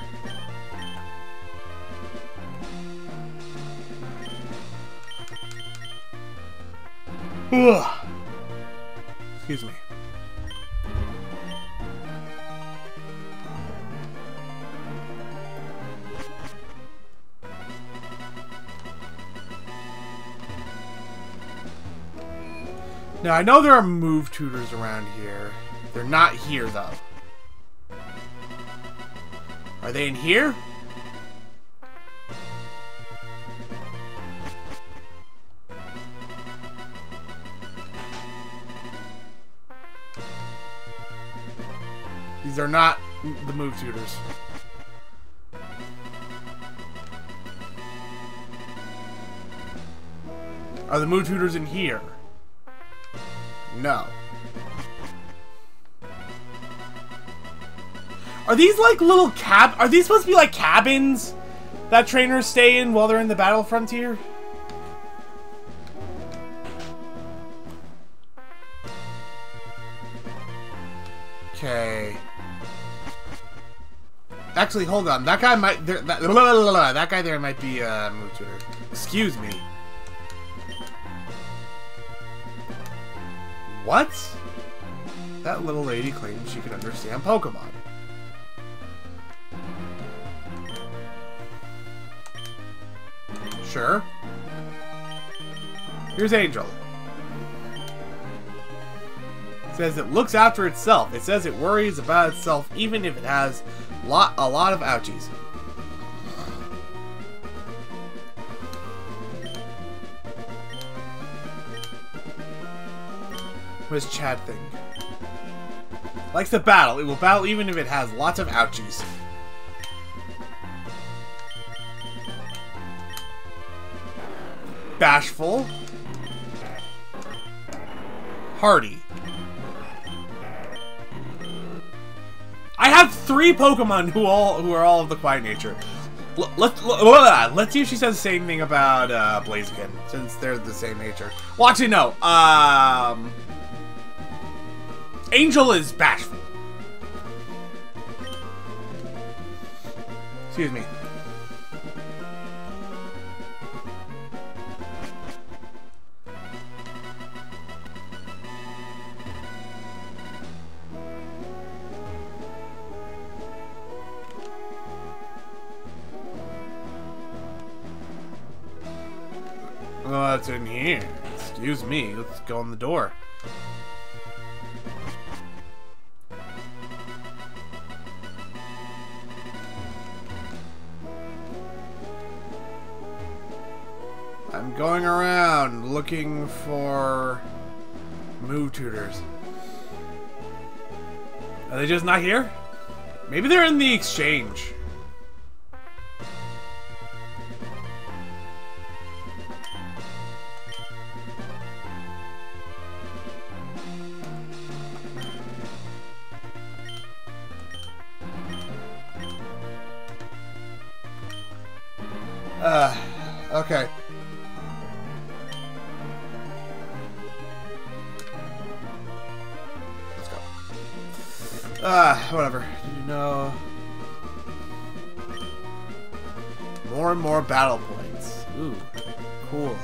Excuse me. Now, I know there are move tutors around here. They're not here, though. Are they in here? These are not the move tutors. Are the move tutors in here? No. Are these like little cab- Are these supposed to be like cabins that trainers stay in while they're in the battle frontier? Actually, hold on. That guy might- that, that guy there might be a uh, move tutor. Excuse me. What? That little lady claims she can understand Pokemon. Sure. Here's Angel. Says it looks after itself. It says it worries about itself even if it has lot a lot of ouchies. What does Chad think? Likes to battle. It will battle even if it has lots of ouchies. Bashful. Hardy. I have three Pokemon who all who are all of the quiet nature. L let's let's see if she says the same thing about uh, Blaziken, since they're the same nature. Well, actually, no. Um, Angel is bashful. Excuse me. What's in here? Excuse me, let's go in the door. I'm going around looking for move tutors. Are they just not here? Maybe they're in the exchange. Uh, okay. Let's go. Ah, uh, whatever. You know... More and more battle points. Ooh, cool.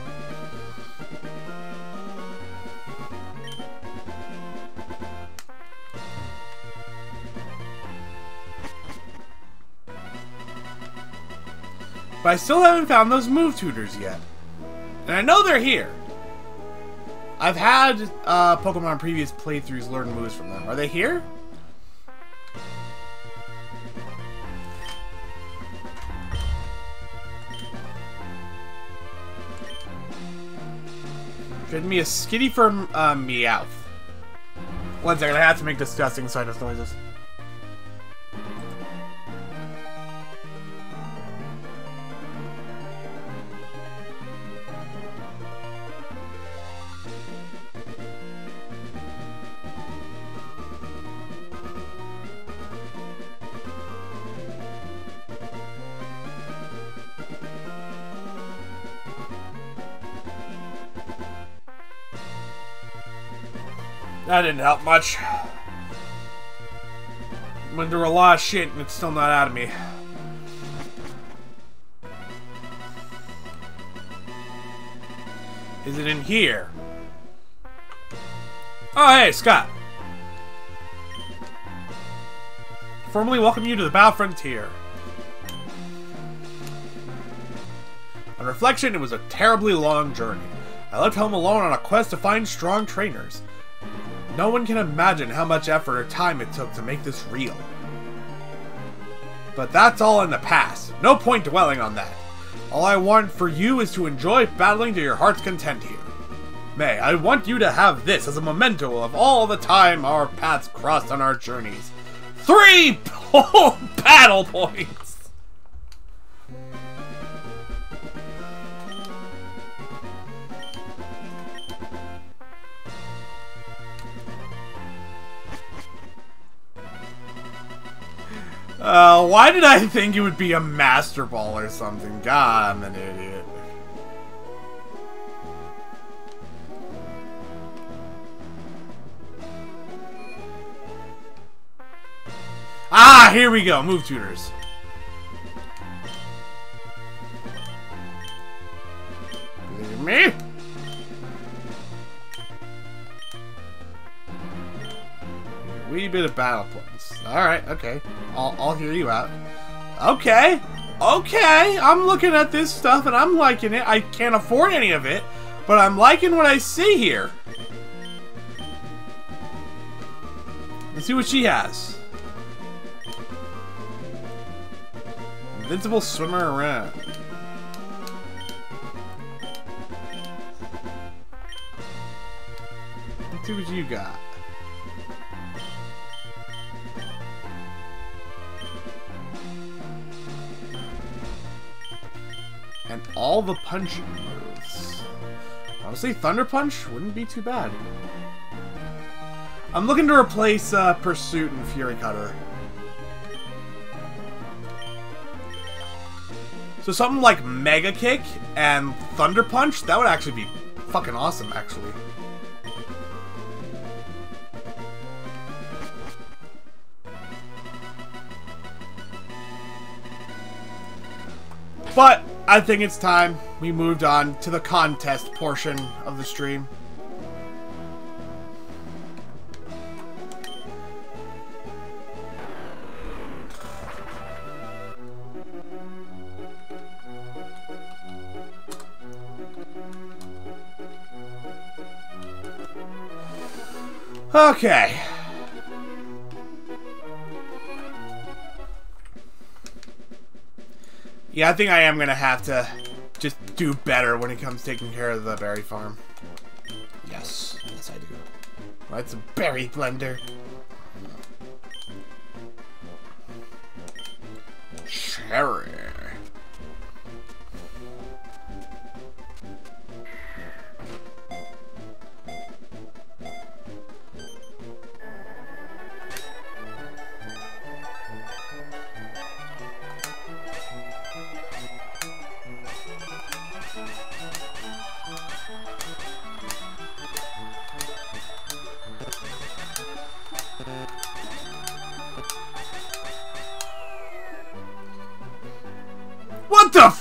But I still haven't found those move tutors yet. And I know they're here. I've had uh, Pokemon previous playthroughs learn moves from them. Are they here? Get me a skitty from uh, Meowth. One second, I have to make disgusting sinus noises. Didn't help much. Went through a lot of shit and it's still not out of me. Is it in here? Oh, hey, Scott. Formally welcome you to the Battle Frontier. On reflection, it was a terribly long journey. I left home alone on a quest to find strong trainers. No one can imagine how much effort or time it took to make this real. But that's all in the past. No point dwelling on that. All I want for you is to enjoy battling to your heart's content here. May, I want you to have this as a memento of all the time our paths crossed on our journeys. Three battle points! Uh, why did I think it would be a Master Ball or something? God, I'm an idiot. Ah, here we go. Move tutors. Believe me? Wee bit of battle points. Alright, okay. I'll, I'll hear you out. Okay. Okay. I'm looking at this stuff and I'm liking it. I can't afford any of it, but I'm liking what I see here. Let's see what she has. Invincible swimmer around. Let's see what you got. And all the punching moves. Honestly, Thunder Punch wouldn't be too bad. I'm looking to replace uh, Pursuit and Fury Cutter. So something like Mega Kick and Thunder Punch, that would actually be fucking awesome, actually. But I think it's time we moved on to the contest portion of the stream. Okay. Yeah, I think I am going to have to just do better when it comes to taking care of the berry farm. Yes, yes I do. That's a berry blender. Cherry. What the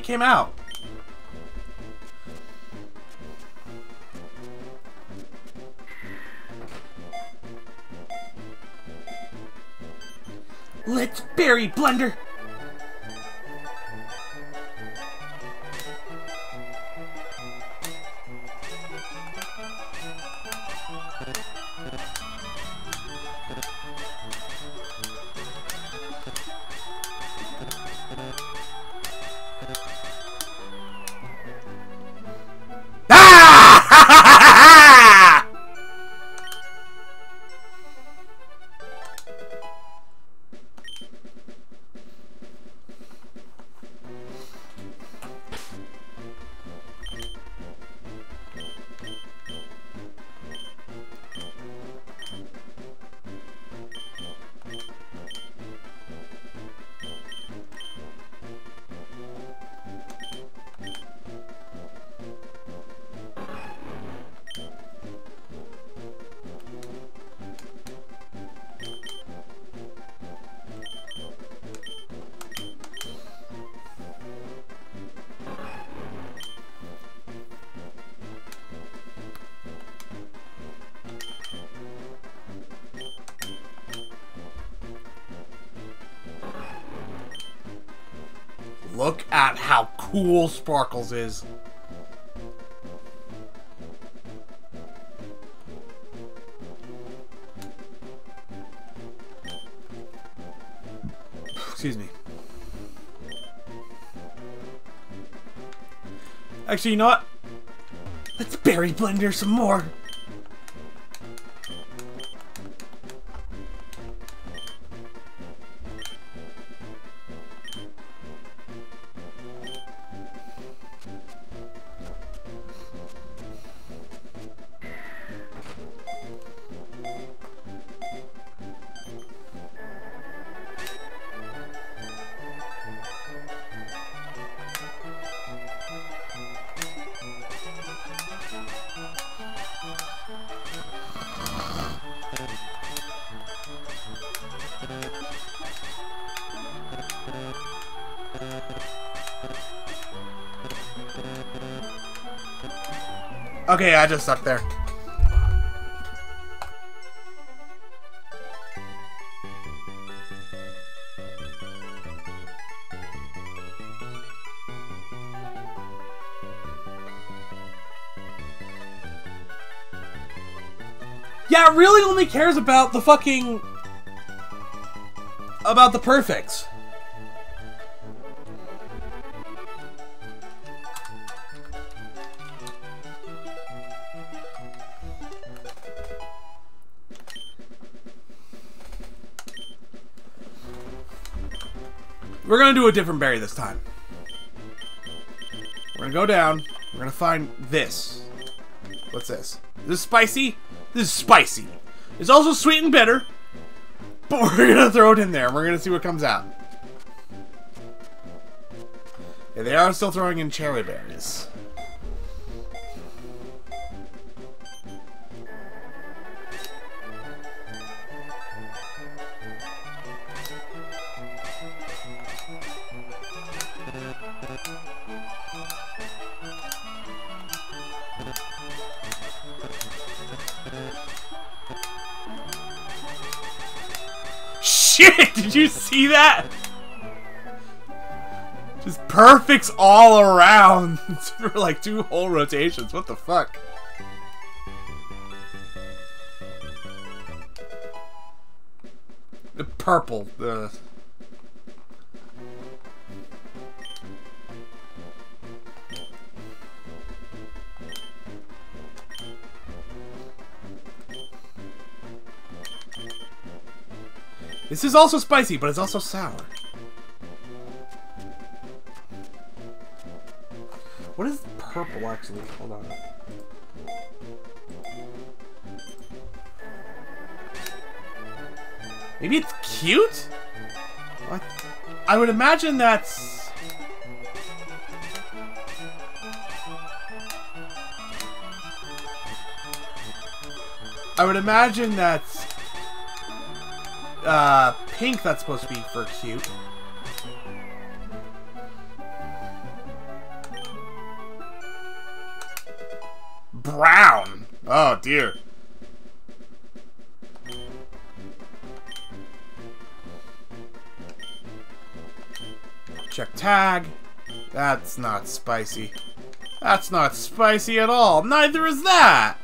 came out. Cool Sparkles is. Excuse me. Actually, you know what? Let's berry blender some more. Okay, I just stuck there. Yeah, really only cares about the fucking... About the perfects. Do a different berry this time. We're gonna go down. We're gonna find this. What's this? Is This spicy? This is spicy. It's also sweet and bitter. But we're gonna throw it in there. We're gonna see what comes out. Yeah, they are still throwing in Cheri Berries. See that? Just perfects all around for like two whole rotations. What the fuck? The purple. The This is also spicy, but it's also sour. What is purple, actually? Hold on. Maybe it's cute? What? I would imagine that's... I would imagine that's uh, pink that's supposed to be for cute. Brown! Oh, dear. Check tag. That's not spicy. That's not spicy at all. Neither is that!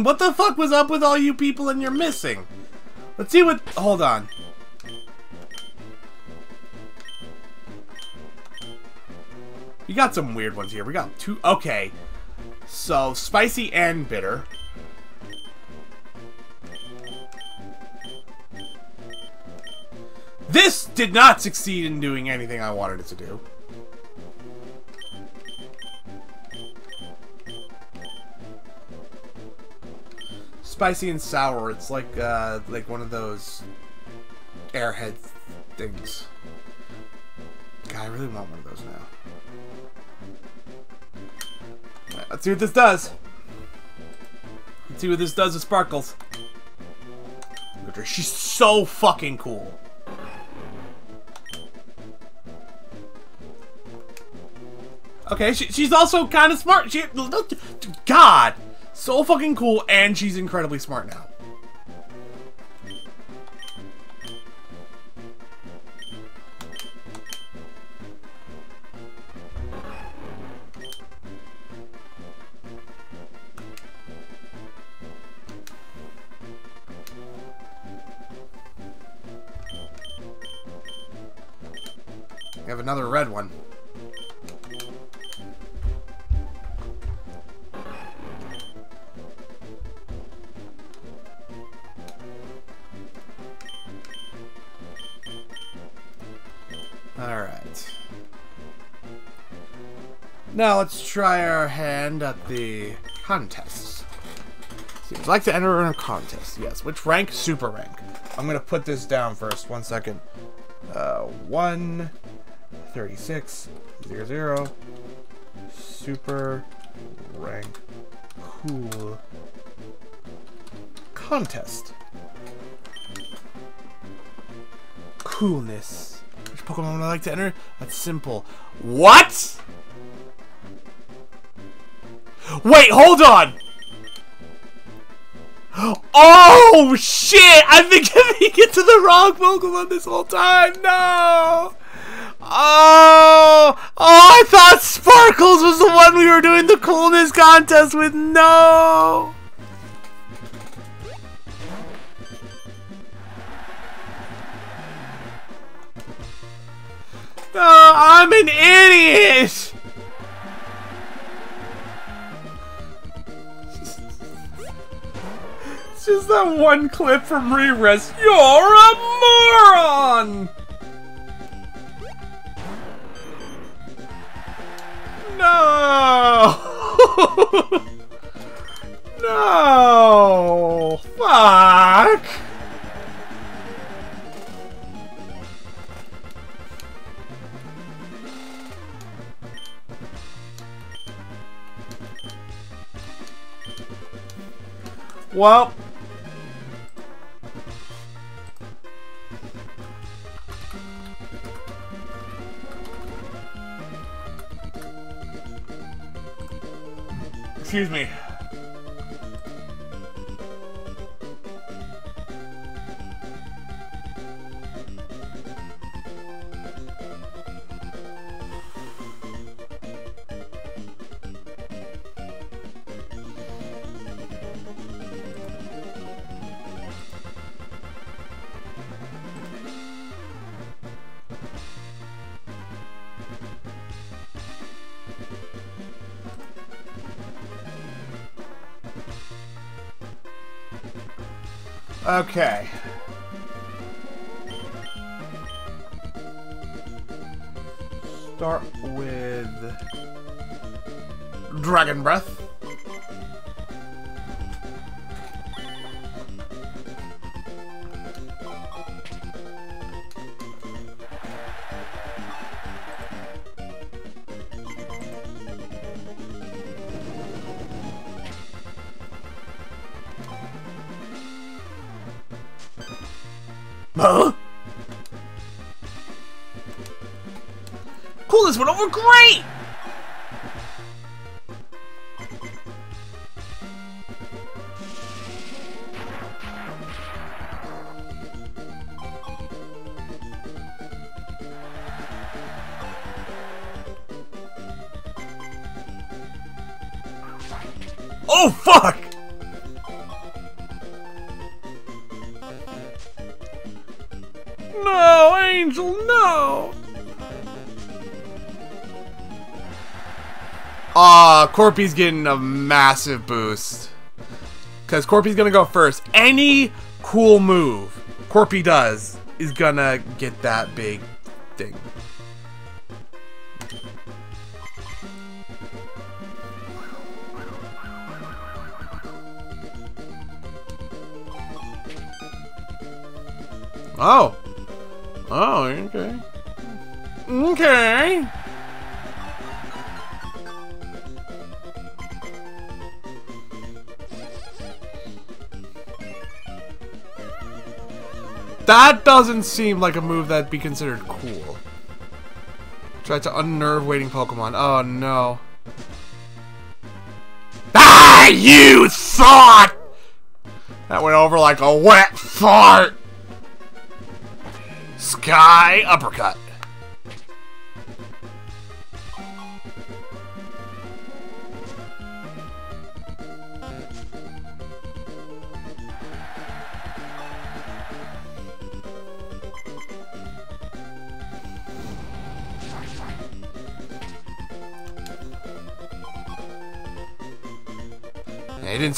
Nineteen? What the fuck was up with all you people and you're missing? Let's see what... Hold on. You got some weird ones here. We got two... Okay. So, spicy and bitter. This did not succeed in doing anything I wanted it to do. Spicy and sour. It's like uh, like one of those airhead things. God, I really want one of those now. let's see what this does. Let's see what this does with Sparkles. She's so fucking cool. Okay, she, she's also kind of smart. She, God, so fucking cool, and she's incredibly smart now. We have another red one. Alright. Now let's try our hand at the contests. Seems like to enter in a contest, yes. Which rank? Super rank. I'm gonna put this down first. One second. Uh, 1, 36, 0, 0, super rank cool contest. Coolness. Pokemon would I like to enter? That's simple. What? Wait, hold on! Oh, shit! I've been giving it to the wrong Pokemon this whole time! No! Oh! Oh, I thought Sparkles was the one we were doing the coolness contest with! No! No, I'm an idiot! It's just that one clip from Re-Res. You're a moron! No! no! Fuck! Well. Excuse me. Okay. Corpy's getting a massive boost. Because Corpy's gonna go first. Any cool move Corpy does is gonna get that big thing. Oh, doesn't seem like a move that'd be considered cool. Try to unnerve waiting Pokemon. Oh no. Ah, you thought! That went over like a wet fart! Sky Uppercut.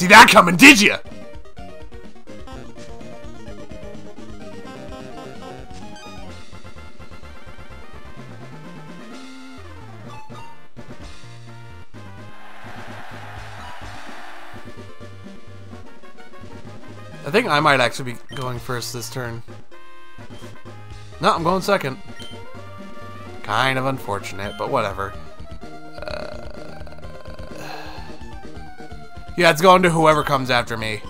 see that coming, did you? I think I might actually be going first this turn. No, I'm going second. Kind of unfortunate, but whatever. Yeah, it's going to whoever comes after me.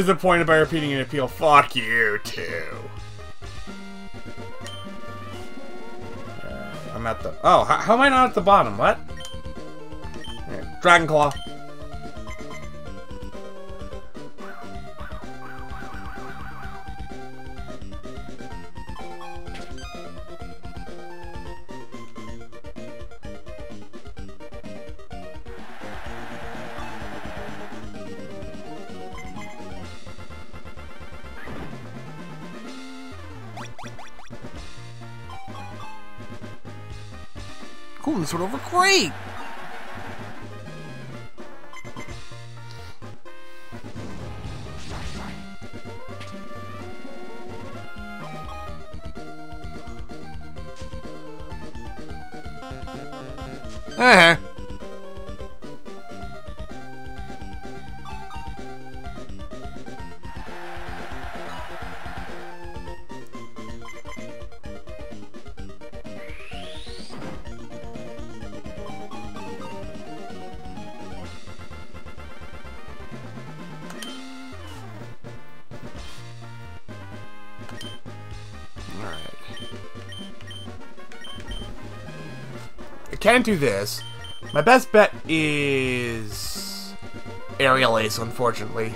Disappointed by repeating an appeal. Fuck you too. Uh, I'm at the. Oh, how, how am I not at the bottom? What? Right, Dragon Claw. Great! I can't do this. My best bet is Aerial Ace, unfortunately.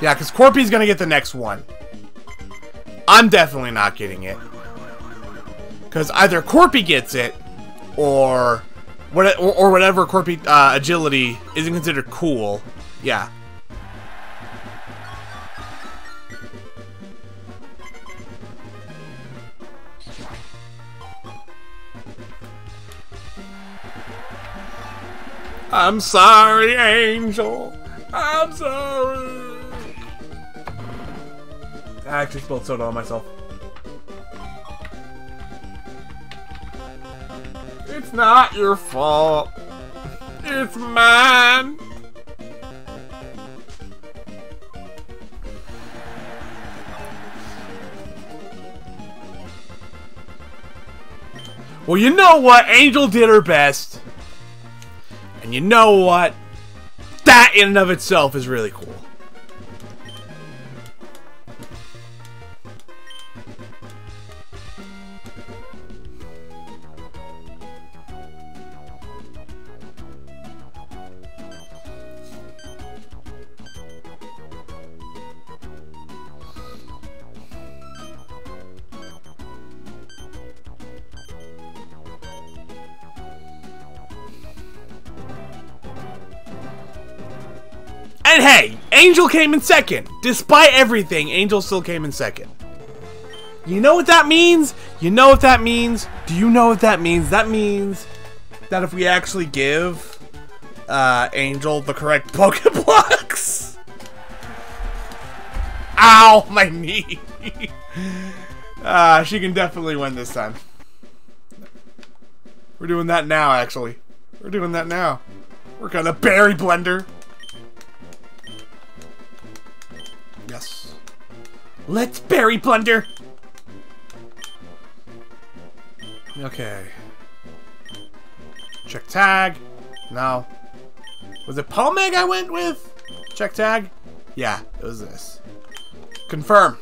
Yeah, because Corpy's gonna get the next one. I'm definitely not getting it. Because either Corpy gets it, or what, or, whatever Corpy uh, agility isn't considered cool. Yeah. I'm sorry, Angel. I'm sorry. I actually spilled soda on myself. It's not your fault. It's mine. Well, you know what? Angel did her best. And you know what? That in and of itself is really cool. Angel came in second. Despite everything, Angel still came in second. You know what that means? You know what that means? Do you know what that means? That means that if we actually give uh, Angel the correct Pokeblocks. Ow, my knee. uh, she can definitely win this time. We're doing that now, actually. We're doing that now. We're gonna berry blender. Let's berry blender. Okay. Check tag. No. Was it Pomeg I went with? Check tag? Yeah, it was this. Confirm.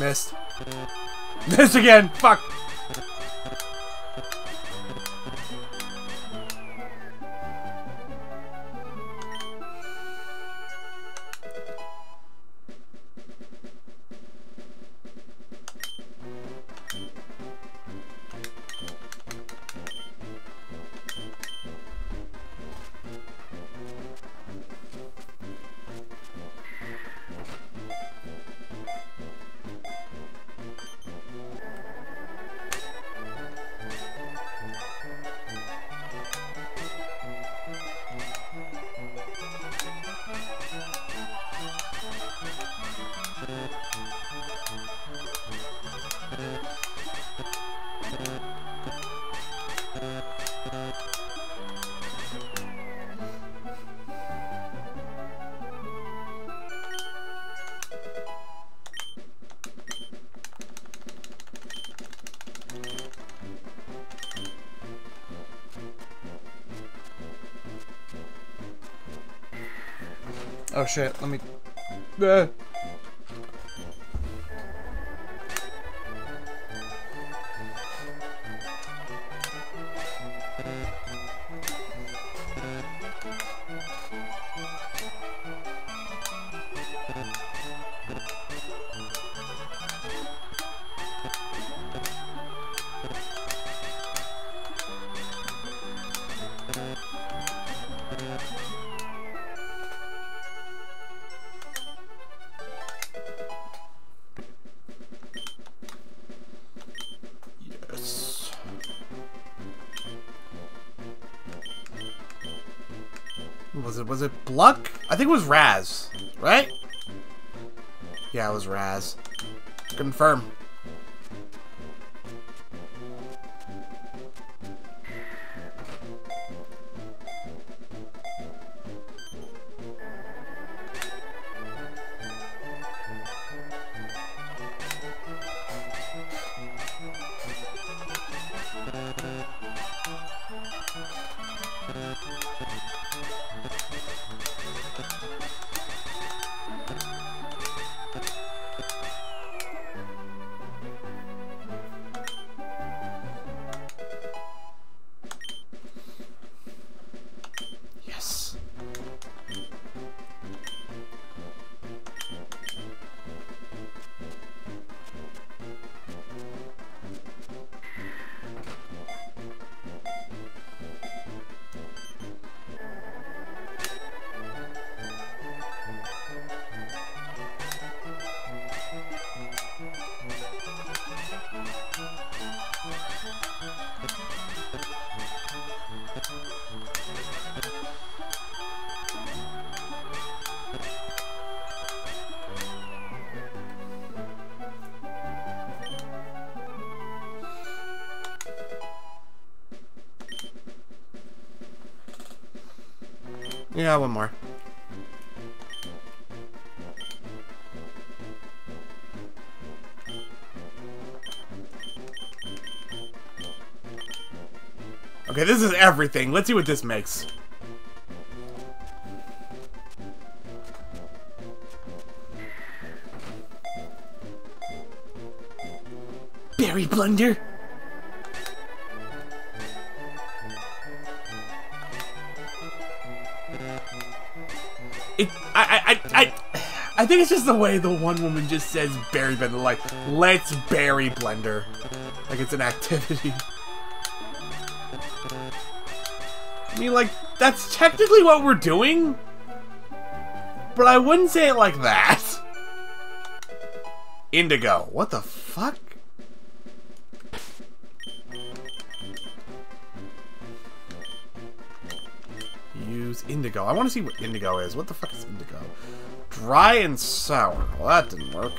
Missed. Missed again! Fuck! Shit, let me... Uh. Yes. Was it Bluk? I think it was Razz, right? Yeah, it was Razz. Confirm. Everything. Let's see what this makes. Berry Blunder? It, I, I, I, I, think it's just the way the one woman just says berry blender, like, let's berry blender. Like it's an activity. Mean, like, that's technically what we're doing. but I wouldn't say it like that. Indigo. What the fuck? Use indigo. I want to see what indigo is. What the fuck is indigo? Dry and sour. Well, that didn't work.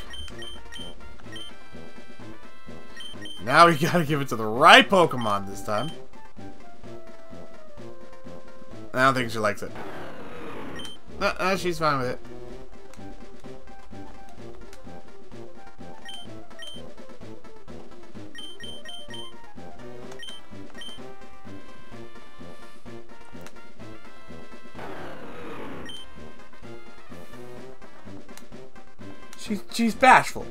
Now we gotta give it to the right Pokemon this time. I don't think she likes it. No, no, she's fine with it. She's she's bashful.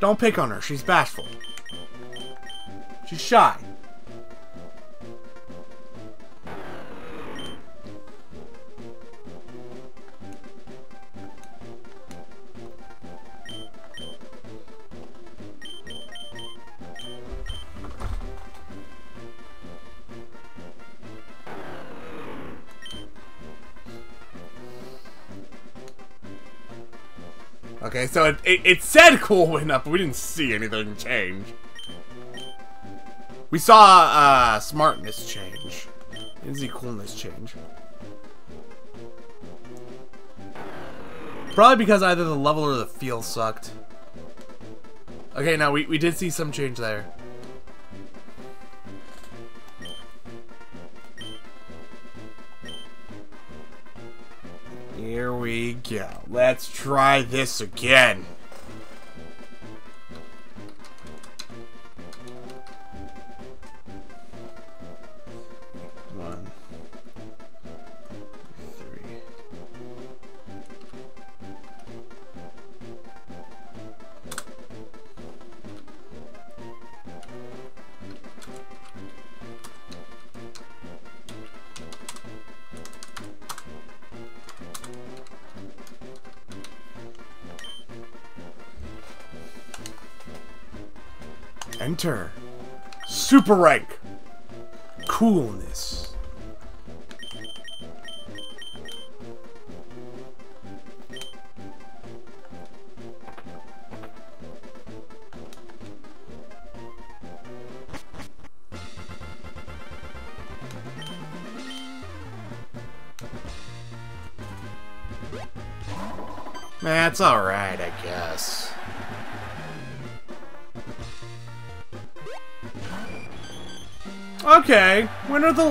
Don't pick on her. She's bashful. She's shy. Okay, so it, it, it said cool went up, but we didn't see anything change. We saw uh, smartness change. Didn't see coolness change. Probably because either the level or the feel sucked. Okay, now we, we did see some change there. Go. Let's try this again. Super rank. Coolness.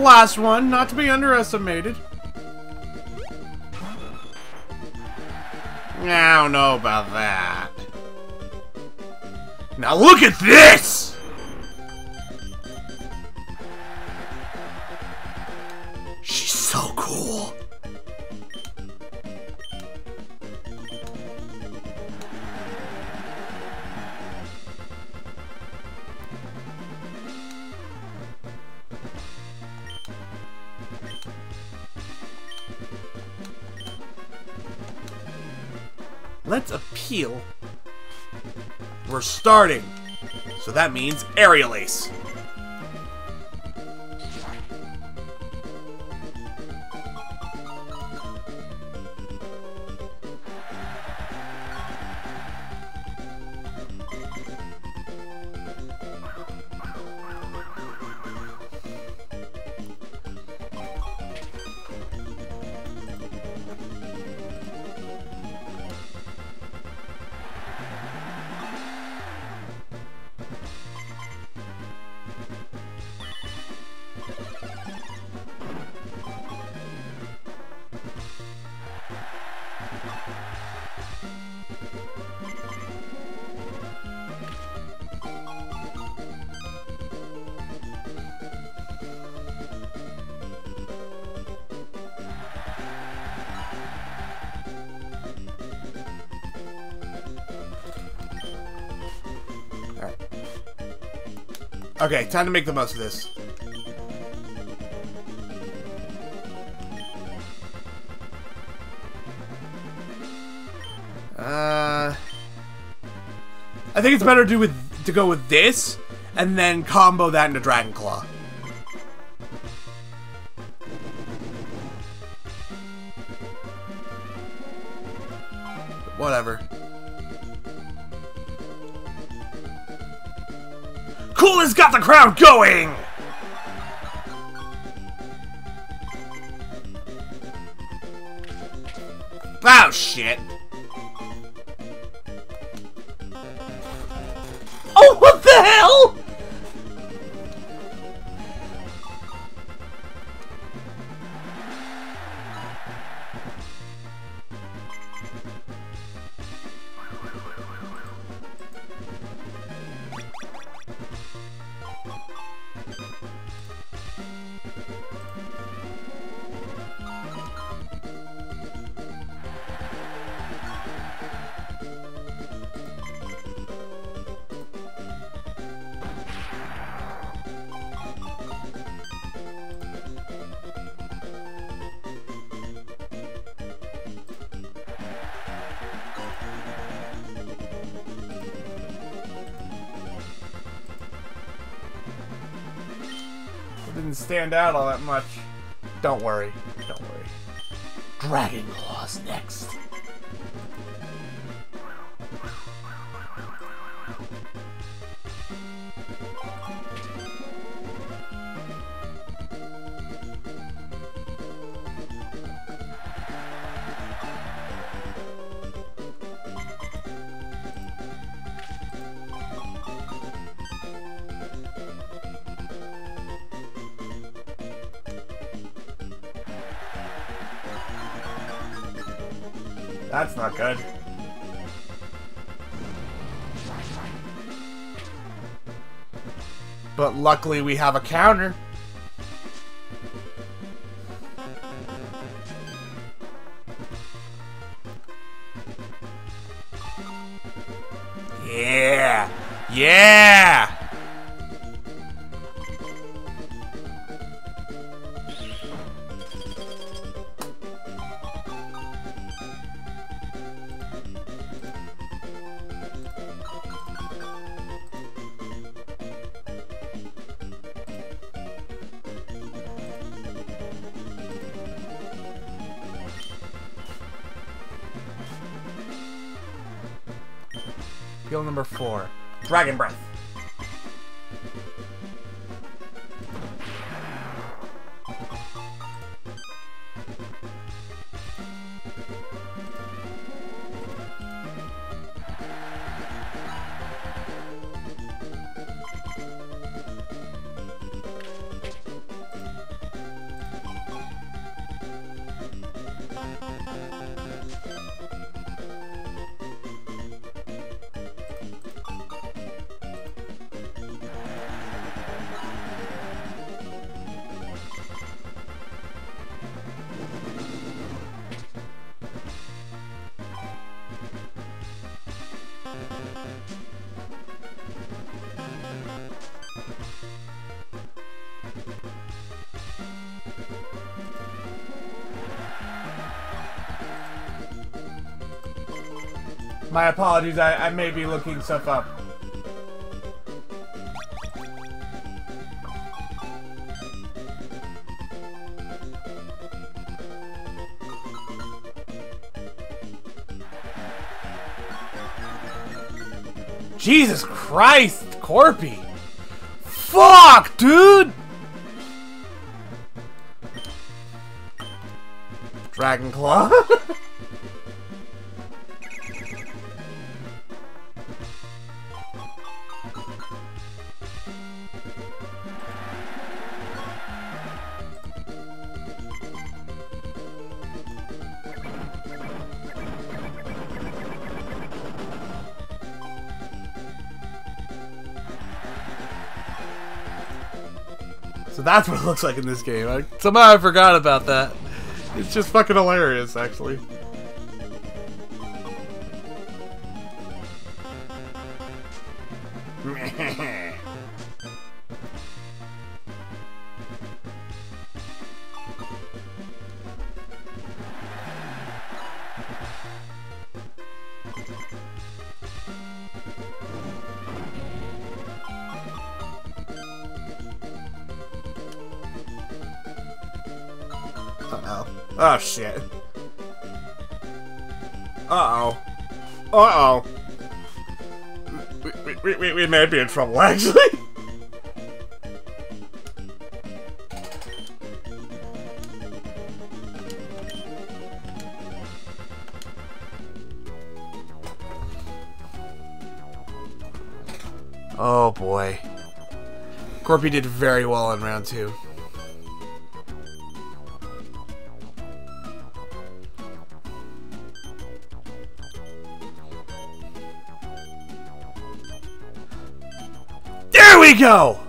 Last one, not to be underestimated. I don't know about that. Now look at this! Starting. So that means Aerial Ace. Time to make the most of this. Uh, I think it's better to do with to go with this and then combo that into Dragon Claw. Cool has got the crowd going! Oh, shit. Oh, what the hell? Didn't out all that much. Don't worry. Don't worry. Dragon Claw's next. Luckily we have a counter. Dragon Breath. My apologies, I, I may be looking stuff up. Jesus Christ, Corpy! Fuck, dude! Dragon Claw? that's what it looks like in this game. I, somehow I forgot about that. It's just fucking hilarious, actually. We, may be in trouble, actually. Oh boy. Corpy did very well in round two. Go!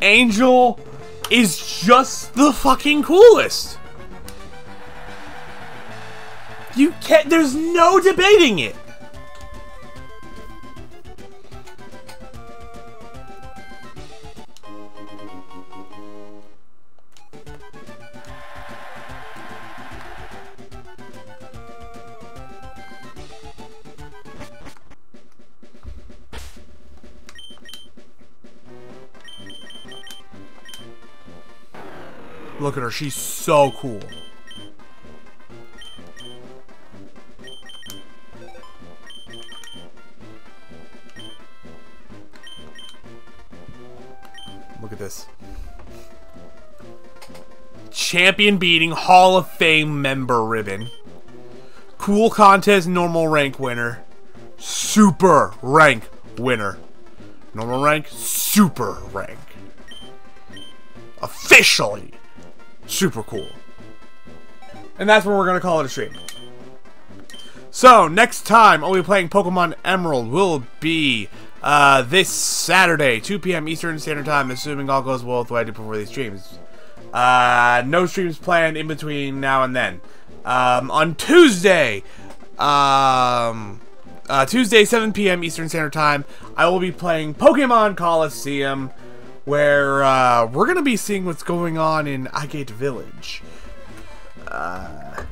Angel is just the fucking coolest. You can't, there's no debating it. Her, she's so cool. Look at this. Champion beating Hall of Fame member ribbon. Cool contest normal rank winner. Super rank winner. Normal rank, super rank. Officially super cool. And that's what we're going to call it a stream. So, next time I'll be playing Pokemon Emerald will be uh, this Saturday, 2 p.m. Eastern Standard Time, assuming all goes well with what I do before these streams. Uh, no streams planned in between now and then. Um, on Tuesday, um, uh, Tuesday, 7 p.m. Eastern Standard Time, I will be playing Pokemon Colosseum where uh, we're going to be seeing what's going on in Agate Village. Uh,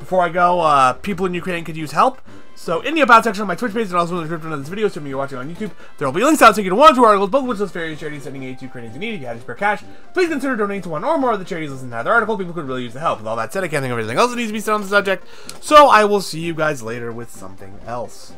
before I go, uh, people in Ukraine could use help. So in the about section of my Twitch page and also in the description of this video, assuming you're watching on YouTube, there will be links out so you can one or two articles, both of which list various charities sending aid to Ukrainians in need. If you have spare cash, please consider donating to one or more of the charities listed in that article. People could really use the help. With all that said, I can't think of anything else that needs to be said on the subject. So I will see you guys later with something else.